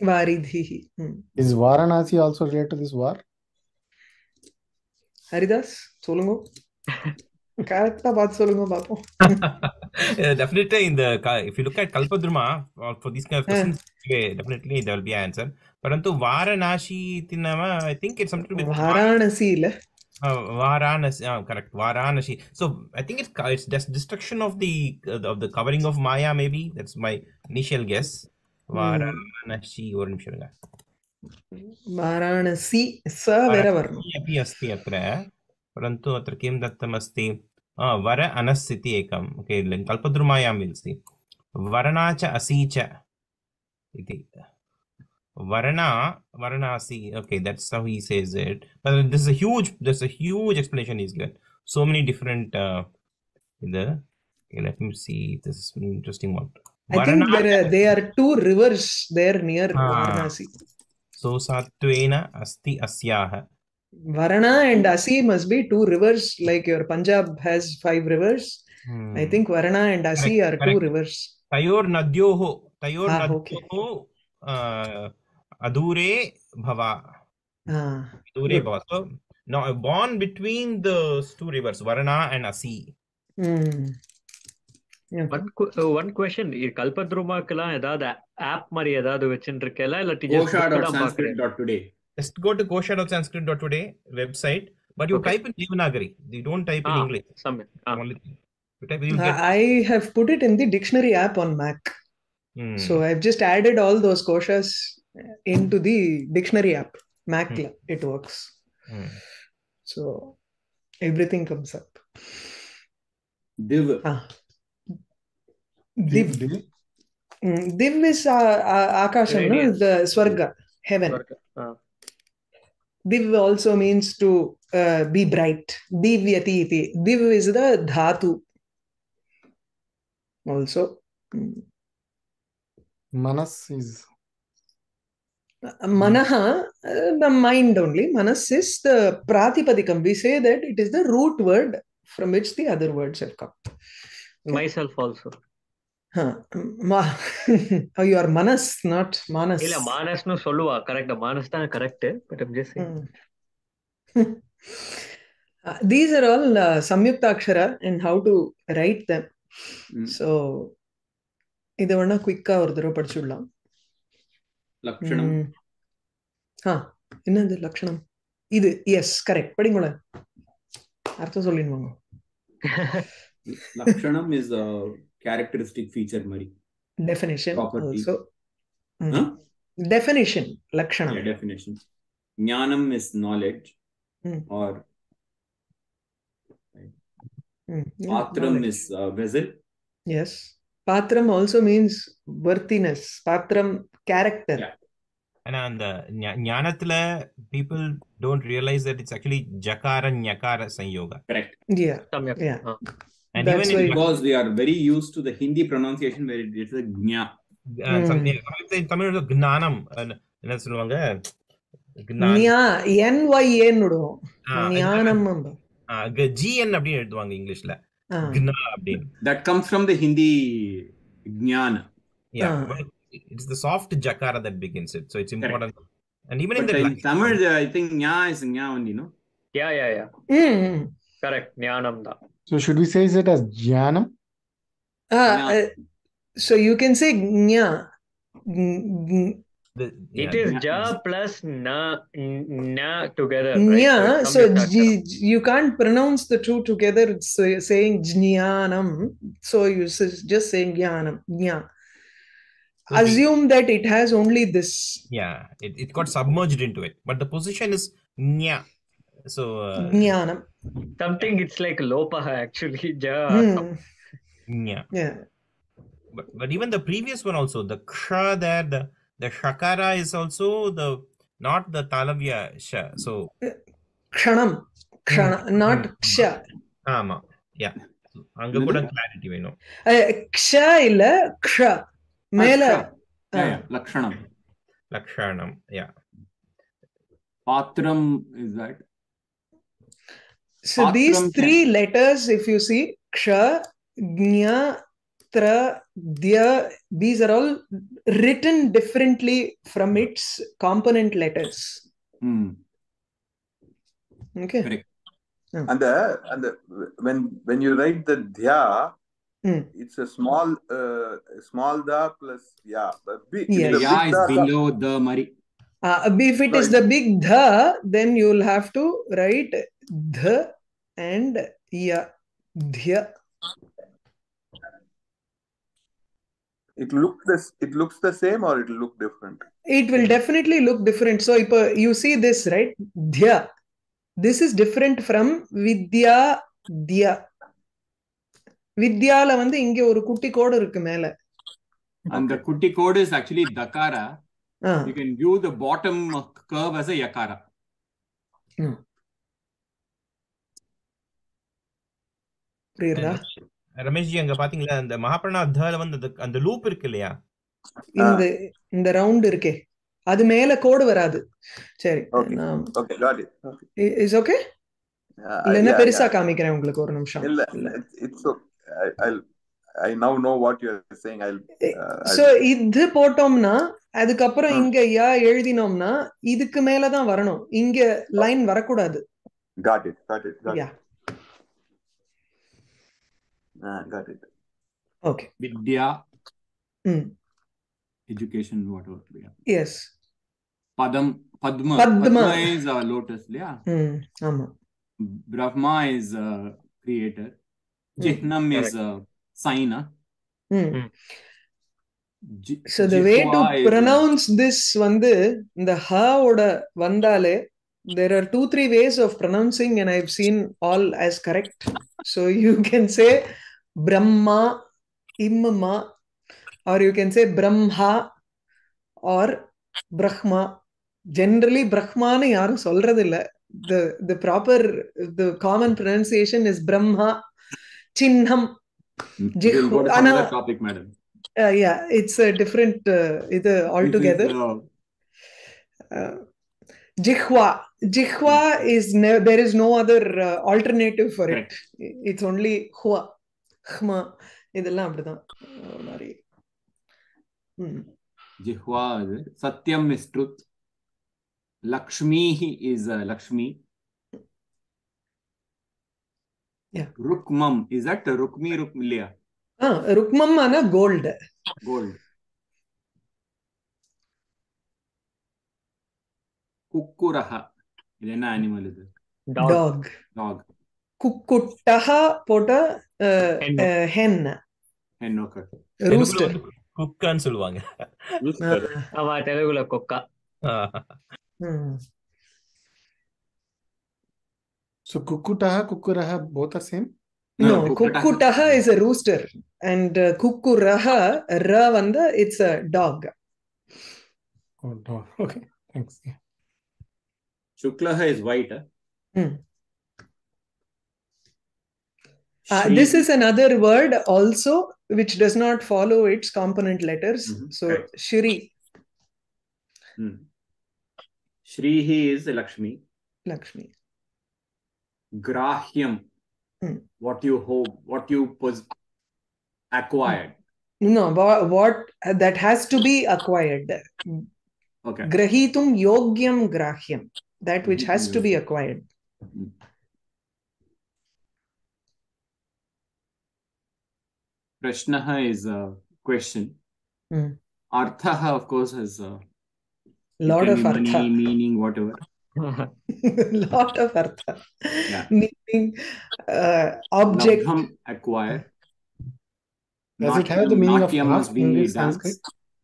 வாரிதிஹி Hmm.
Is Varanasi also related to this war?
Haridas சொல்லுங்க கரெக்டா பார்த்து சொல்லுங்க பாப்போம்
Uh, definitely in the Ka- if you look at Kalpadruma uh, for these kind of questions yeah, definitely there will be an answer Parantu Varanashi Tinama I think it's something with
Varanasi இல்ல
uh, Varanasi uh, correct Varanasi so I think it's ca- it's just destruction of the uh, of the covering of Maya maybe that's my initial guess Varanasi ஒரு நிமிஷம் இருங்க
वाराणसी स வேற வரணும்
अपि अस्ति अत्र परन्तु अत्र किं दत्तमस्ति आ, वर अनस् इति एकम् ओके कल्पद्रुमायां विल् सि वरणा च असि च इति that's how he says it but this is a huge there's a huge explanation he's given so many different uh the okay, let me see this is an interesting one
I think there are, they are two rivers there near
Ah.
Varanasi.
so satvena asti asyaha
Varana and Asi must be two rivers, like your Punjab has five rivers.
Hmm.
I think Varana and Asi
correct,
are
correct.
two rivers.
Tayor Nadyoho.
Tayor ah, Nadyoho okay.
uh, Adure Bhava.
Ah,
Adure
good.
Bhava. So, now born between those two rivers, Varana and Asi.
Hmm.
One one question கல்பத்ருமாக்கெல்லாம் ஏதாவது app மாதிரி ஏதாவது வச்சுட்டு இருக்கல இல்ல
teacher
Just go to kosha.sanskrit.today website, but you
okay.
type in Devanagari. You don't type
ah, in
English.
Some, ah.
Only, type,
uh,
get...
I have put it in the dictionary app on Mac.
Hmm.
So I've just added all those koshas into the dictionary app. Mac,
hmm.
it works.
Hmm.
So everything comes up.
Div.
Ah. Div.
Div.
Mm, Div is uh, uh, Akasha, no? the Swarga, heaven.
Swarga. Ah.
Div also means to uh, be bright. Divyati iti. Div is the dhatu. Also. Mm.
Manas is
Manaha, uh, the mind only. Manas is the pratipadikam. We say that it is the root word from which the other words have come.
myself also
your Manas not மானஸ்
இல்ல மானஸ்னு சொல்லுவா. Correct மானஸ் தான் correct but
I'm just these are all சம்யுக்தாட்சரா and how to write them so இதை வேணா குயிக்கா ஒரு தடவை படிச்சுடலாம்.
லக்ஷணம்.
Hmm. ஆ என்னது லக்ஷணம்? இது எஸ் கரெக்ட் படிங்களேன் அர்த்தம் சொல்லிடுவாங்க.
லக்ஷணம் is characteristic feature, Mari.
Definition
Property.
Also
Huh?
Definition லக்ஷணம்
Yeah, definition. Jnanam is knowledge
Hmm.
or
Mm, yeah,
Patram
knowledge.
is uh, vessel.
Yes. Patram also means worthiness. Patram, character.
Yeah.
and அந்த ஞா- ஞானத்துல people don't realize that it's actually jakara nyakara sanyoga
Correct.
Yeah.
And
That's
even in
Bengali, they are very used to the Hindi pronunciation where it is a gnya.
Tamil என்ன சொல்லுவாங்க எழுதுவாங்க இங்கிலீஷ்ல அப்படின்னு ஹிந்தி
ஞான it's soft ஜகாரா that begins Tamil think ஞா is
yeah correct ஞானம் தான்
So should we say it as jnana?
Uh,
ah,
uh so you can say gna.
The, yeah,
it
is
ja plus na na together.
Gna,
right?
so,
so
j, you can't pronounce the two together. So you're saying jnanam. So you're just saying jnanam. Jnana.
So
Assume the, that it has only this.
Yeah, it, it got submerged into it. But the position is nya. so uh,
jnanam
Something it's like lopaha actually. Ja.
Hmm.
nya
yeah
but, but even the previous one also the ksha there the the shakara is also the not the talavya sha so
kshanam kshana not
Hmm.
ksha
ஆமா yeah அங்க கூட clarity வேணும்
Uh, க்ஷ இல்ல க்ஷ மேல
Ah, ksha. Yeah, yeah. Lakshanam.
லக்ஷாணம் yeah
Patram is that.
so these
Patram
three letters if you see ksha gnya tra dya these are all written differently from its component letters
Hmm.
okay
Correct.
And the and the when when you write the dhya,
Hmm.
it's a small uh, small da plus ya. The big,
Yes.
the
The ya is
da,
below the Mari.
uh, if it is
Right.
the big dha then you'll have to write dha and ya dhya
it looks this it looks the same or it'll look different.
it will definitely look different so if uh, you see this right dhya this is different from vidya dhya வித்யால வந்து இங்க ஒரு குட்டி கோடு இருக்கு மேல
And the kuti code is actually dakara.
Ah,
You can view the bottom curve as
புரியுதா?
ரமேஷ்ஜி அங்க பாத்தீங்களா அந்த மகாபிரணா தால வந்து அந்த லூப் இருக்கு இல்லையா?
இந்த இந்த ரவுண்ட் இருக்கே. அது மேல கோடு வராது. சரி இஸ் ஓகே?
இல்லனா
பெருசா காமிக்கிறேன் உங்களுக்கு ஒரு நிமிஷம்.
இல்ல it's I now know what you are saying
I
so
இது போட்டோம்னா அதுக்கப்புறம் இங்க யா எழுதினோம்னா இதுக்கு மேல தான் வரணும். இங்க லைன் வரக்கூடாது.
Got it got it got
it
it. Uh, got it.
Okay
Vidya,
ம்
education, whatever. Yeah.
S
Padam, Padma.
Padma.
is a lotus. Yeah.
ம் ஆமா
Brahma is a creator. Jihnam is a sign. huh?
ம்
Ji-
So the way to
Jihva is a-
pronounce this வந்து இந்த ஹ ஓட வந்தாலே there are two three ways of pronouncing and I've seen all as correct. So you can say Brahma, Imma, or you can say Brahma or Brahma. Generally Brahmanu யாரும் சொல்றது இல்ல. The the proper the common pronunciation is Brahma. Chinnam.
We'll go to some
Ana-
other topic, madam.
Uh, yeah, it's a different uh, இது
This is,
altogether.
uh,
Uh, Jihwa. Jihwa is ne- there is no other uh, alternative for it.
Correct.
It's only hua. ஹ்மா இதெல்லாம் அப்படிதான். ஒரு ஜிஹ்வா இது.
சத்யம் is truth. Lakshmi is Lakshmi. ருக்மம். Is at ருக்மி ருக்
இல்லையா? ருக்மம் ஆனா கோல்டு
கோல்டு குக்குரஹ. இது என்ன அனிமல் இது?
டாக்
டாக்
குக்குட்டஹ போட்ட
Hen.
ஹென்
hen okay
தெலுங்குல
ரூஸ்டர்
வந்து குக்கன்னு சொல்லுவாங்க
Rooster.
ஆமா தெலுங்குல கொக்கா
So Kukutaha, Kukuraha, both are same?
No,
Kukkutaha.
Kukkutaha is a rooster and uh, Kukkuraha, Ra vanda, it's a dog.
Oh, dog.
Uh, this is another word also which does not follow its component letters.
Mhm,
So,
correct.
Shri,
Hmm. Shrihi is Lakshmi.
Lakshmi.
Grahyam.
Hmm.
What you hope, what you pos- acquired.
No, wha- what that has to be acquired.
Okay.
Grahitum yogyam grahyam. That which has to be
Yogyam.
acquired.
Prashnaha is a question.
Hmm.
Arthaha, of course, is a
Lot of
money,
artha.
meaning, whatever.
lot of artha.
Yeah.
Meaning uh, object.
Labdham, acquire.
Does it have the meaning of
Natyam
half
must be
in
dance.
Sanskrit?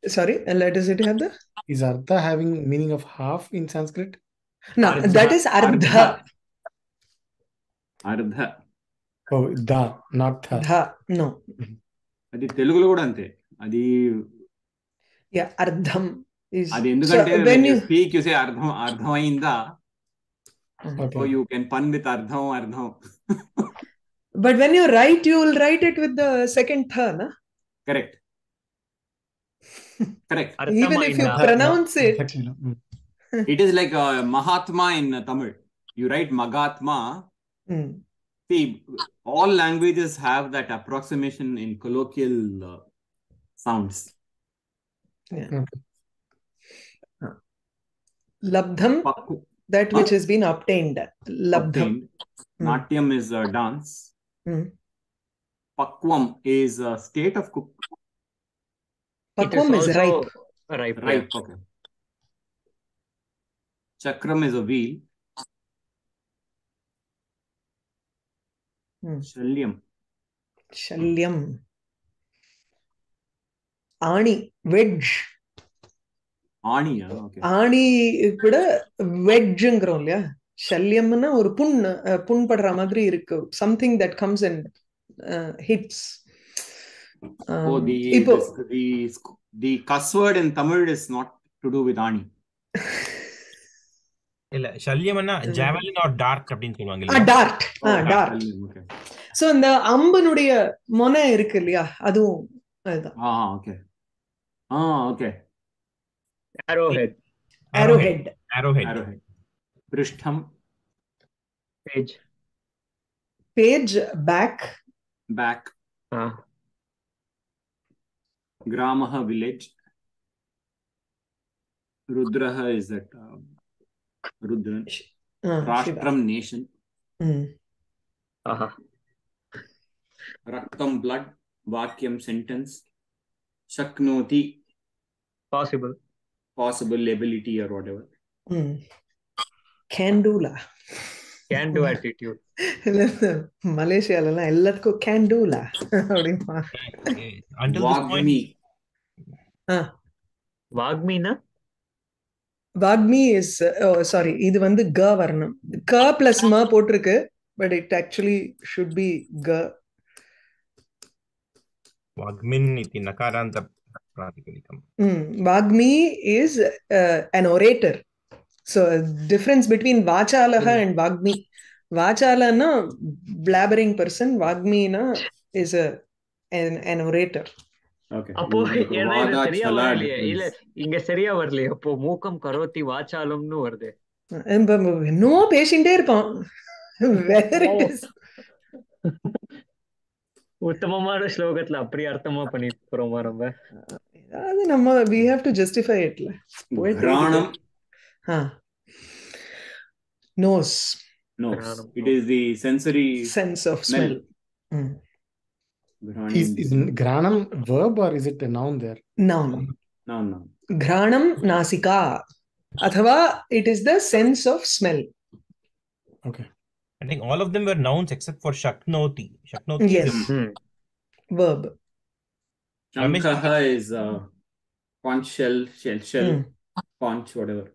Sorry, and let does it have the?
Is Artha having meaning of half in Sanskrit?
No,
Ardha.
that is ardha.
Ardha.
Oh, da, not tha.
Dha. No.
అది తెలుగులో కూడా అంతే. అది
అర్థం
అది ఎందుకంటే speak చూసే అర్థం అర్థమైందా?
So
you can pun with అర్థం అర్థం.
But when you write you will write it with the second turn
correct correct
even if you pronounce it
it is like Mahatma in Tamil you write మగాత్మా See, all languages have that approximation in colloquial uh, sounds.
Labdham,
Pakku,
that which
Huh?
has been obtained. Labdham.
obtained. Natyam is a dance.
Hmm.
Pakvam is a state of cook.
It
Pakwam is
also
ripe.
ripe, yeah.
Right. Okay. Chakram is a wheel.
ശല്യം. ശല്യം.
ஆணி veg ஆணி
ஆணி கூட வெஜ்ங்கிறோம் இல்லையா சல்யம்னா ஒரு புண் புண்படுற மாதிரி இருக்கு something that comes
and hits
இப்போ
the cuss word in Tamil is not to do with ஆணி
இல்ல சல்யம்னா ஜாவலின் ஆர் டார்க் அப்படின்னு சொல்லுவாங்க இல்லையா
dart
Oh,
dart
Shalyam, Okay.
So இந்த அம்பனுடைய மொனை இருக்கு இல்லையா அதுவும் அதுதான்
Ah, okay. Ah, okay.
Arrowhead,
arrowhead
arrowhead
Arrowhead. Prishtham,
page.
page back
back.
Ah,
Gramaha village. Rudraha is that uh, Rudran. Rudran
राष्ट्रम
नेशन
रक्तम ब्लड वाक्यम सेंटेंस शक्नोति
possible
possible ability or whatever
mm. can do la
can do attitude
Malaysia ಅಲ್ಲ ಎಲ್ಲದಕ್ಕೂ
can do la ನೋಡಿ
ವಾಗ್ಮಿ
ವಾಗ್ಮಿನ
வாக்மி இஸ் சாரி இது வந்து க வரணும் க பிளஸ் மா போட்டிருக்கு but it actually should be க
வாக்மின் இது நகாராந்த பிராதிபதிகம் ம்
வாக்மி is an orator so difference between vachalaha and vagmi vachalana blabbering person vagmina is a an, an
orator
அப்போ சரியா வரலையே. இல்ல இங்க சரியா வரலையே. அப்போ மூக்கம் கரோத்தி வாச்சாலும்னு வருது.
இன்னும் பேசிட்டே
இருக்கோம் உத்தமமான ஸ்லோகத்துல அப்படி அர்த்தமா பண்ணிட்டு போறோமா ரொம்ப?
அது நம்ம வி ஹேவ் டு ஜஸ்டிஃபை
இட்ல
பிராணம். Nose
nose
it is the sensory
sense of
smell
Is, is granam verb or is it a noun there?
Noun.
Noun, noun.
Granam nasika. Athava, it is the sense of smell.
Okay.
I think all of them were nouns except for Shaknoti. Shaknoti
yes.
mm-hmm.
verb.
Shankaha is a uh, conch shell, shell, shell,
mm.
conch, whatever.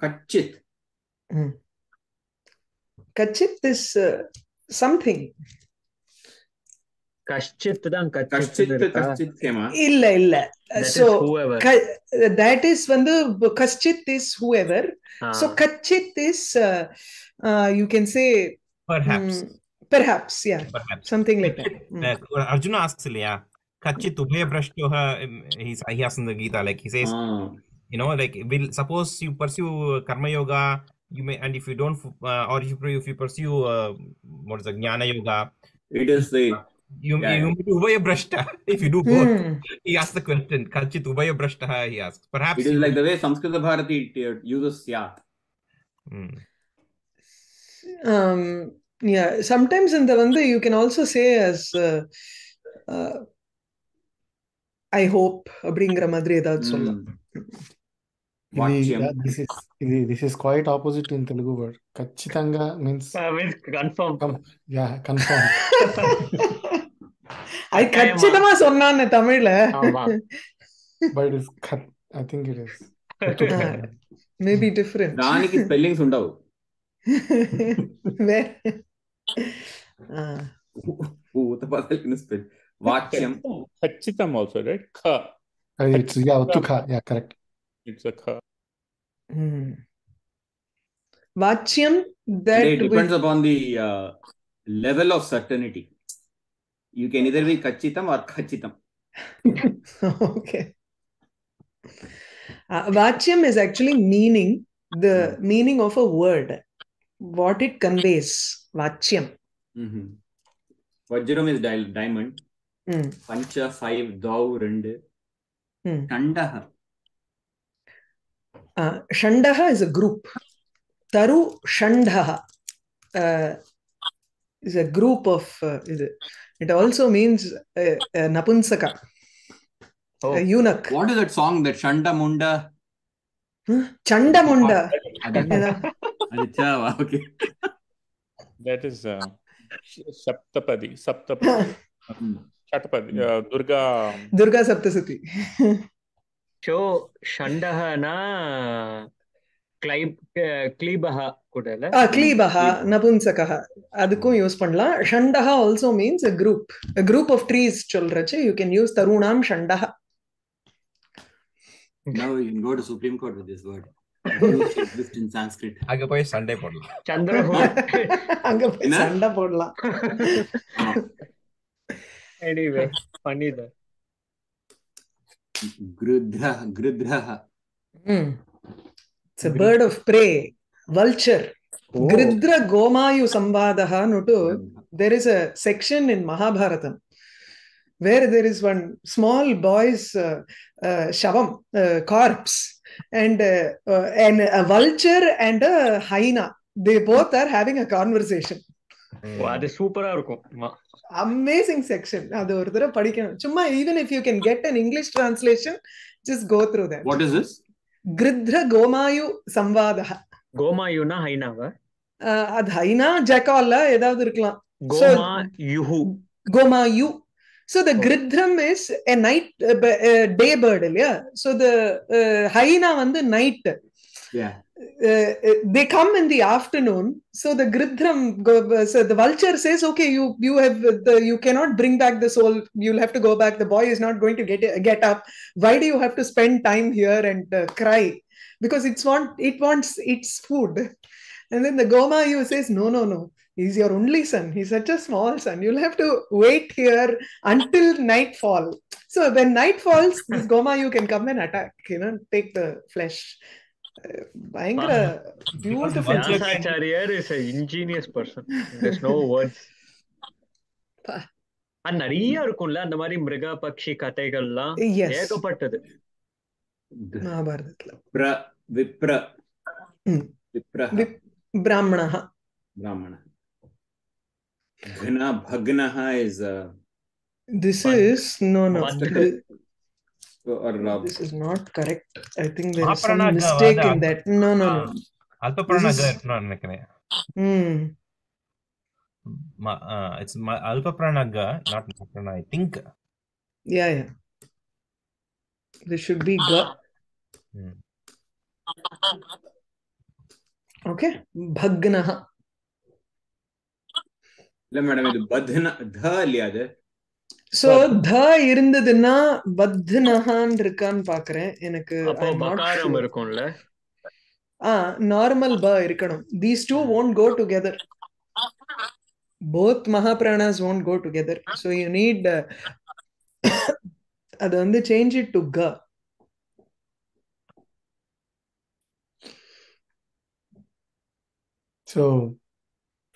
Kachit. Mm.
kachit is uh, something.
Kashchit
illa illa.
That
so
is
ka, that is when the kashchit is whoever.
Ah.
So kachit is uh, uh, you can say
perhaps.
Um, perhaps yeah.
Perhaps
something like that. that.
Mm. Arjuna asks yeah. Kachit ubhe brashtoha. He's he asks in the Gita like he says.
Ah.
You know, like will suppose you pursue karma yoga you may, and if you don't, uh, or if you, if you pursue, uh, what is the jnana yoga,
It is the
you,
Yeah,
you
yeah.
may do ubhaya brashta if you do both.
Hmm.
He asks the question, Kachit ubhaya brashta, he asks. Perhaps.
it is
you-
like the way Samskrita Bharati uh, uses yat.
Hmm.
um yeah sometimes in the vanda you can also say as uh, uh, i hope அப்படிங்கிற மாதிரி ஏதாவது சொல்லலாம்
Mm.
ఇది
Vakyam.
yeah, this is ఇది this is quite opposite in Telugu word. ఖచ్చితంగా means
confirm
com- yeah confirm.
அது கச்சிதமா சொன்னான்னு தமிழ்ல
ஆமா
But it is khat, I think it is.
Maybe different
దానికి స్పెల్లింగ్స్ ఉండవు
వేరే
ఊత పదాలకి స్పెల్ వాక్యం
Kachitam also, right? Kha.
Uh, It's yeah utukha. Yeah, correct.
it's a car.
Hmm.
Vachyam
that it
depends with... upon the uh, level of certainty. You can either be kachitam or kachitam.
okay. Uh, vachyam is actually meaning the meaning of a word, what it conveys. Vachyam.
Mm-hmm. Vajram is di- diamond.
Mm.
Pancha five dau rende.
Mm.
Tandaha
Uh, Shandaha is a group. Taru Shandaha uh, is a group of. Uh, it, it also means Napunsaka,
oh.
eunuch.
What is that song that Shanda Munda?
Huh?
Chanda Munda. okay.
That is uh, Saptapadi. Saptapadi. Chatapadi. Uh, Durga.
Durga Saptasati.
So ஷண்டஹனா கிளைப் கிளீபஹ கூட
ah, Klibaha, Napunsakaha. அதுக்கும் use பண்ணலாம் ஷண்டஹா also means a group a group of trees சொல்றச்சு you can use தருணாம் ஷண்டஹா
now you can go to supreme court with this word it used to exist in sanskrit
அங்க போய் சண்டை போடலாம்
சந்திரஹூட்
அங்க போய்? சண்டை போடலாம்
Ah.
எனிவே பண்ணிதான்
grudha grudha
Mm. It's a bird of prey, vulture.
Oh.
Gridra Gomayu Sambadaha Nutu there is a section in Mahabharatam where there is one small boy's uh, uh, shavam, uh, corpse, and uh, uh, and a vulture and a hyena. They both are having a conversation.
அது eh, சூப்பரா இருக்கும்.
Amazing section அது ஒரு தடவை படிக்கணும். சும்மா even if you can get an English translation just go through that
what is this
கிருத்ர கோமாயு சம்வாதஹ
கோமாயுனா ஹைனாவா
அது ஹைனா ஜெக்கால்ல ஏதாவது இருக்கலாம்.
கோமாயுஹு
கோமாயு so the Gridhram is a night, uh, uh, இல்லையா? சோ த ஹைனா வந்து night
yeah
Uh, uh, they come in the afternoon. So the Gridhram, go- so the vulture says, okay, you you have the, you cannot bring back the soul. You'll have to go back. The boy is not going to get get up. Why do you have to spend time here and uh, cry? Because it's want it wants its food. And then the Gomayu says, no, no, no. He's your only son. He's such a small son. You'll have to wait here until nightfall. So when night falls, this Gomayu can come and attack, you know, take the flesh. பயங்கர beautiful
Vyasacharyar
is a ingenious person there's no words அது நிறைய இருக்கும்ல அந்த மாதிரி மிருக பட்சி கதைகள்லாம் ஏகப்பட்டது.
மகாபாரதத்துல. பிர
விப்ர.
விப்ர பிராமணः
பிராமணः. ghana bhagnah is a
this is
bad.
Thi-
or uh,
This is not correct. I think there is some
Mahaprana
mistake
Gavada.
in that. No no no.
அல்பபிராணக
This is-
இருக்கணும்னு நினைக்கிறேன்
Hmm.
It's அல்பபிராணக not மகாப்ராண I think
Yeah yeah. This should be ga.
Hmm.
Okay. Bhagnah.
இல்ல madam இது பத்ன த இல்லையா அது
so த இருந்ததுன்னா வத்னஹான் இருக்கான்னு பாக்குறேன். எனக்கு
இருக்கும்ல?
ஆ நார்மல் ப இருக்கணும். These two won't go together both மகாபிராணாஸ் won't go together so you need அது வந்து சேஞ்ச் இட்
டு க ஸோ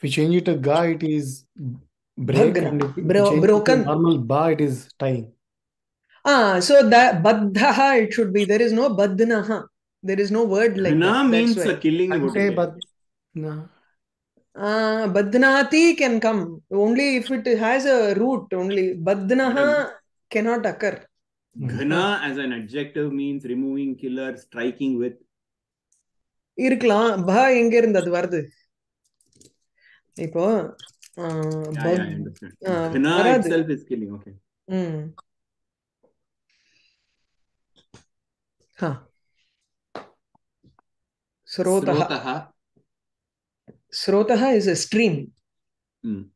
சேஞ்ச் இட் டு க it is break,
Bhagna.
and if we
Bro-
change it to
broken.
normal ba, it is tying.
ah so that baddhaha it should be there is no badnaha there is no word like
Ghna
that
means
that's why
a killing would
Okay,
be.
but no.
uh, badnati can come only if it has a root only badnaha cannot occur
Ghna as an adjective means removing, killer, striking with.
இருக்கலாம் ப எங்க இருந்து அது வருது இப்போ स्रोतः
स्रोतः is
a stream.
Mm.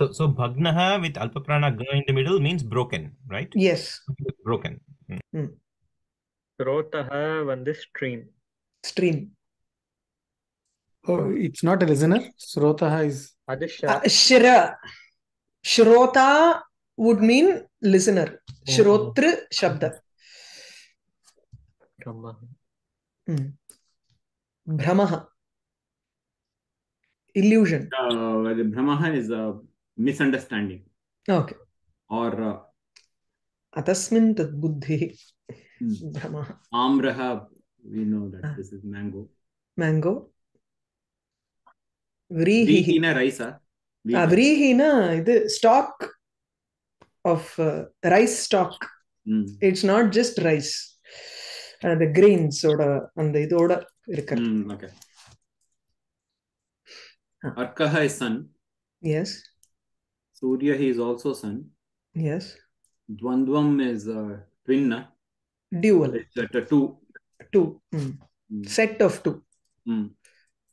So, so bhagnaha with alpaprana ga in the middle means broken, right?
Yes.
Broken.
Mm. Mm. Srotaha one the
stream. Stream.
Oh, it's not a listener. Srotaha is.
Uh, Shira. Shrota would mean listener. Oh. Shrotra Shabda.
Brahma.
Mm. Bhramaha. Illusion.
Uh, Bhramaha is a misunderstanding.
Okay.
Or. Uh,
Atasmin tad buddhi.
Hmm.
Bhramaha.
Amraha. We know that
ah.
this is mango.
Mango.
விரீஹினா
ரைஸா விரீஹினா இது stock of rice stock it's not just rice அந்த கிரெயின்ஸோட அந்த இதோட
இருக்கிறது okay Arkaha is sun.
Yes.
Surya he is also sun.
Yes.
Dvandvam is uh, twin. Na?
Dual.
It's at uh, two.
Two. Mm.
Mm.
Set of two.
Mm.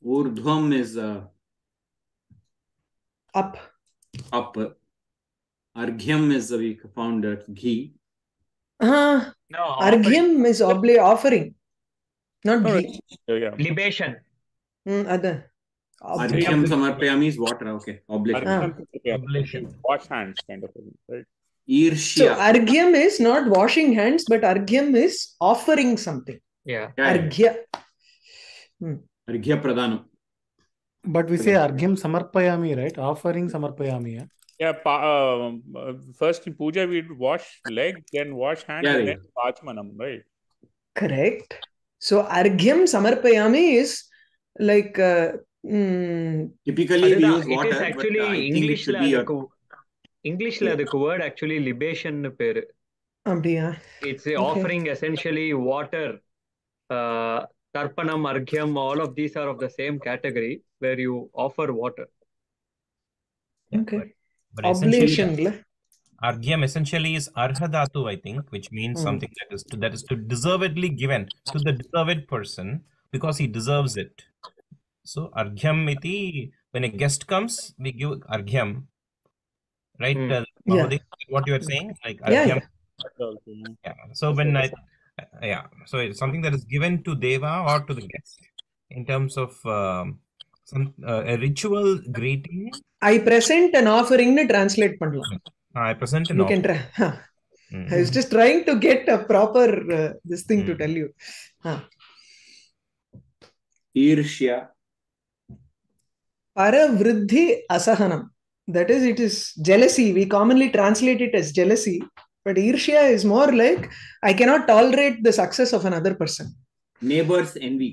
Urdhvam is uh,
up.
Up. Arghyam is the found founder. ghee.
Uh,
no,
Arghyam is obli offering, not
oh,
ghee.
Yeah.
Libation.
Mm, other.
Arghyam samarpayami is water. Okay, oblation.
Ah.
Wash hands, kind of thing, right?
Irshya.
So argyam is not washing hands, but argyam is offering something.
Yeah. yeah.
Argya.
Hmm. Argya pradhanam.
But we say Argyam Samarpayami, right? Offering Samarpayami. Yeah?
Yeah, pa, uh, uh, first in puja we wash leg, then wash hand,
Yeah,
and
yeah.
then pachmanam, right?
Correct. So Argyam Samarpayami is like uh, mm,
Typically, we
அதுதான்
use
it is
water, but
actually
uh, I think it
இங்கிலீஷ்ல
should be a
அதுக்கு இங்கிலீஷ்ல அதுக்கு word actually லிபேஷன் பேரு
அப்படியா
It's
Okay.
offering essentially Karpanam, Arghyam, all of these are of the same category where you offer water.
Okay.
But, but
Oblation.
Argyam essentially is arhadatu, I think, which means
hmm.
something that is to, that is to deservedly given to the deserved person because he deserves it. So argyam iti, when a guest comes, we give argyam, right?
Hmm.
Uh,
yeah.
What you are saying, like argyam.
Yeah.
yeah. So when I uh, yeah. So it's something that is given to deva or to the guest in terms of um, some uh, a ritual greeting.
I present an offering translate pannalam mm-hmm.
i present an
you offering.
can
try.
Mm -hmm.
i was mm-hmm. just trying to get a proper uh, this thing mm
-hmm. to mm-hmm.
tell you. Huh.
irshya.
Paravriddhi asahanam. That is it is jealousy. We commonly translate it as jealousy. But Irshya is more like, I cannot tolerate the success of another person.
Neighbor's envy.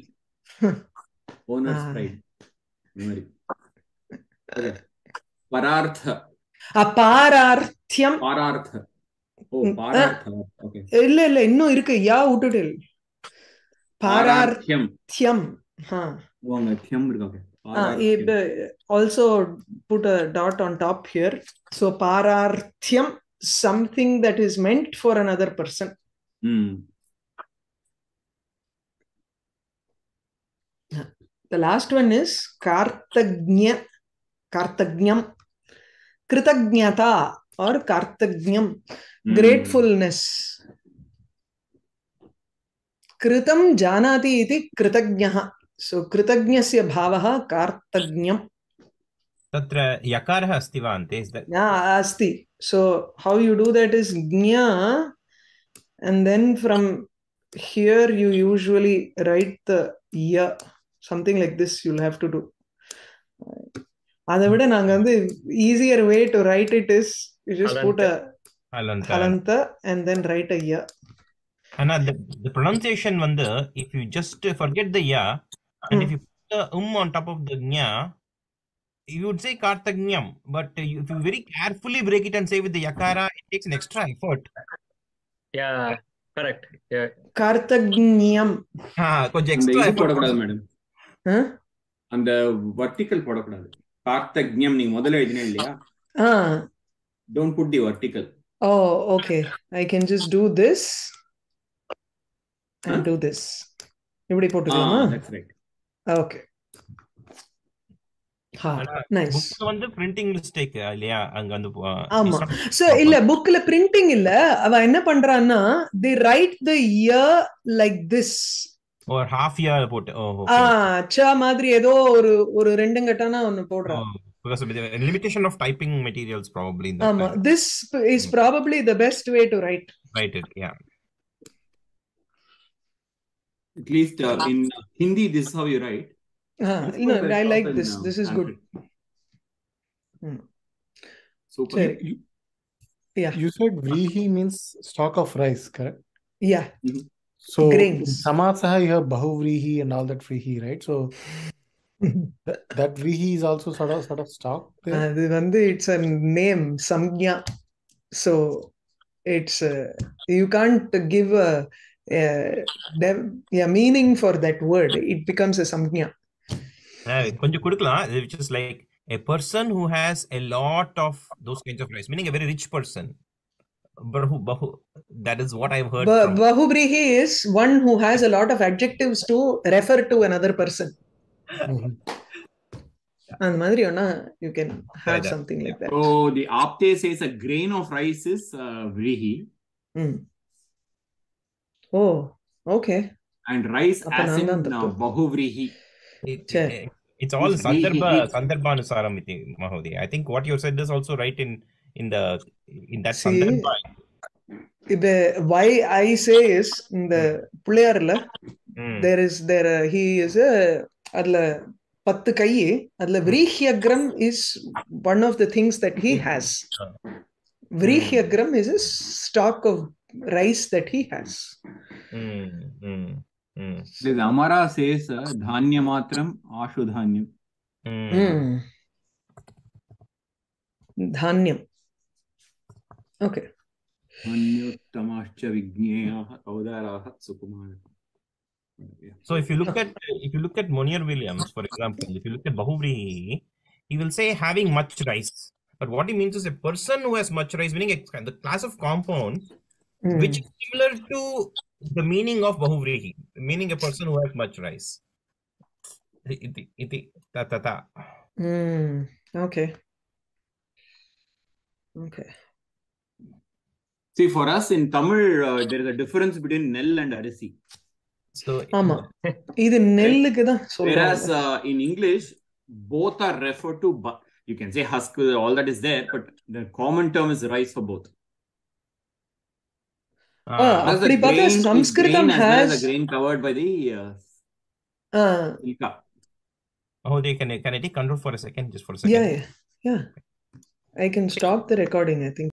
Owner's
Ah.
pride. Memory. Okay. Parartha.
அபாரார்த்தியம்
Parartha. Oh,
Mm,
Parartha. Okay.
இல்ல இல்ல இன்னும் இருக்கு யா விட்டுட்டு
Pararthyam.
பாரார்த்தியம் ஹா
Oh, அங்க thiam இருக்கு. Okay.
Ah, it,
Pararthyam.
uh, also put a dot on top here. So pararthyam, something that is meant for another person.
Hmm.
The last one is kartagnya, kartagnyam, kritagnyata or kartagnyam,
Hmm.
gratefulness. कृतं जानाति इति कृतज्ञः सो कृतज्ञस्य भावः कार्तज्ञम्
तत्र यकारः अस्ति वा अन्ते is that
Yeah, asti. So how you do that is gnya, and then from here you usually write the ya, something like this. You'll have to do. அதை விட நாங்க வந்து easier way to write it is you just put a
Halanta.
halanta and then write a ya.
ஆனா the, the pronunciation வந்து if you just forget the ya and
Hmm.
if you put the um on top of the nya you would say Kartagnyam, but you, if you very carefully break it and say with the Yakara, it takes an extra effort.
Yeah, correct. Yeah.
Kartagnyam.
கொஞ்சம் extra
போடக்கூடாது madam அந்த vertical போடக்கூடாது கார்த்தக்ஞம் நீங்க முதல்ல எழுதினே இல்லையா don't put the vertical
oh okay I can just do this and do this இப்படி போட்டுக்கலாமா ஓகே
வந்து பிரிண்டிங் மிஸ்டேக் இல்லையா அங்க வந்து போ-
ஆமா சோ. இல்ல புக்ல பிரிண்டிங் இல்ல அவ என்ன பண்றான்னா the write the year like this
or half year போட்டு
ஆ ச மாதிரி ஏதோ ஒரு ஒரு ரெண்டு கட்டானா ஒன்னு போடுறா
because of the limitation of typing materials probably in that
ஆமா. This is probably the best way to write
Write it, yeah.
At least uh, in Hindi, this is how you write. Uh,
you
know,
I like this.
Now.
This is good. Hmm. So,
you,
yeah.
You said vihi means stock of rice, correct?
Yeah.
Mm-hmm. So
grains.
Samasaha, you have Bahuvrihi and all that Vrihi, right? So that, that Vrihi is also sort of sort of stock.
Uh, it's a name, Samgya. So it's uh, you can't give a, a, a meaning for that word. It
becomes a Samgya which is like a person who has a lot of those kinds of rice. Meaning a very rich person. Bahu, bahu, that is what I've heard. Bah,
Bahuvrihi is one who has a lot of adjectives to refer to another person.
Mm-hmm.
And மாதிரி na you can
have
something like that.
So the apte says a grain of rice is uh, hmm.
oh okay.
And rice as in uh, bahuvrihi
It-
Sure.
it- it's all
It's
sandarbha
really-
sandarbhanusaram iti mahodaya i think what you said is also right in in the in that
See,
sandarbha
இப்போ வை ஐ say is இந்த பிள்ளையார்ல
Mm.
There is there he is அதுல பத்து கை அதுல விரீஹியக்ரம் is one of the things that he has விரீஹியக்ரம் is a stock of rice that he has
Because Amara says dhanya matram ashudhanyam.
Mm.
Dhanyam.
So if you look at if you look at Monier Williams, for example, if you look at Bahuvri, he will say having much rice. But what he means is a person who has much rice, meaning the class of compound mm. which is similar to the meaning of bahuvrihi, meaning a person who has much rice. Iti, iti, ta, ta, ta.
Mm, okay. Okay.
See, for us in Tamil, uh, there is a difference between nil and Arisi.
So,
whereas uh, in English, both are referred to, but you can say husk, all that is there, but the common term is rice for both.
அப்படி பார்த்தா
grain is
Sanskrit
grain as well as
has
the grain covered by the uh,
ah
silka.
oh, they can can I take control for a second, just for a second?
yeah yeah yeah I can stop the recording I think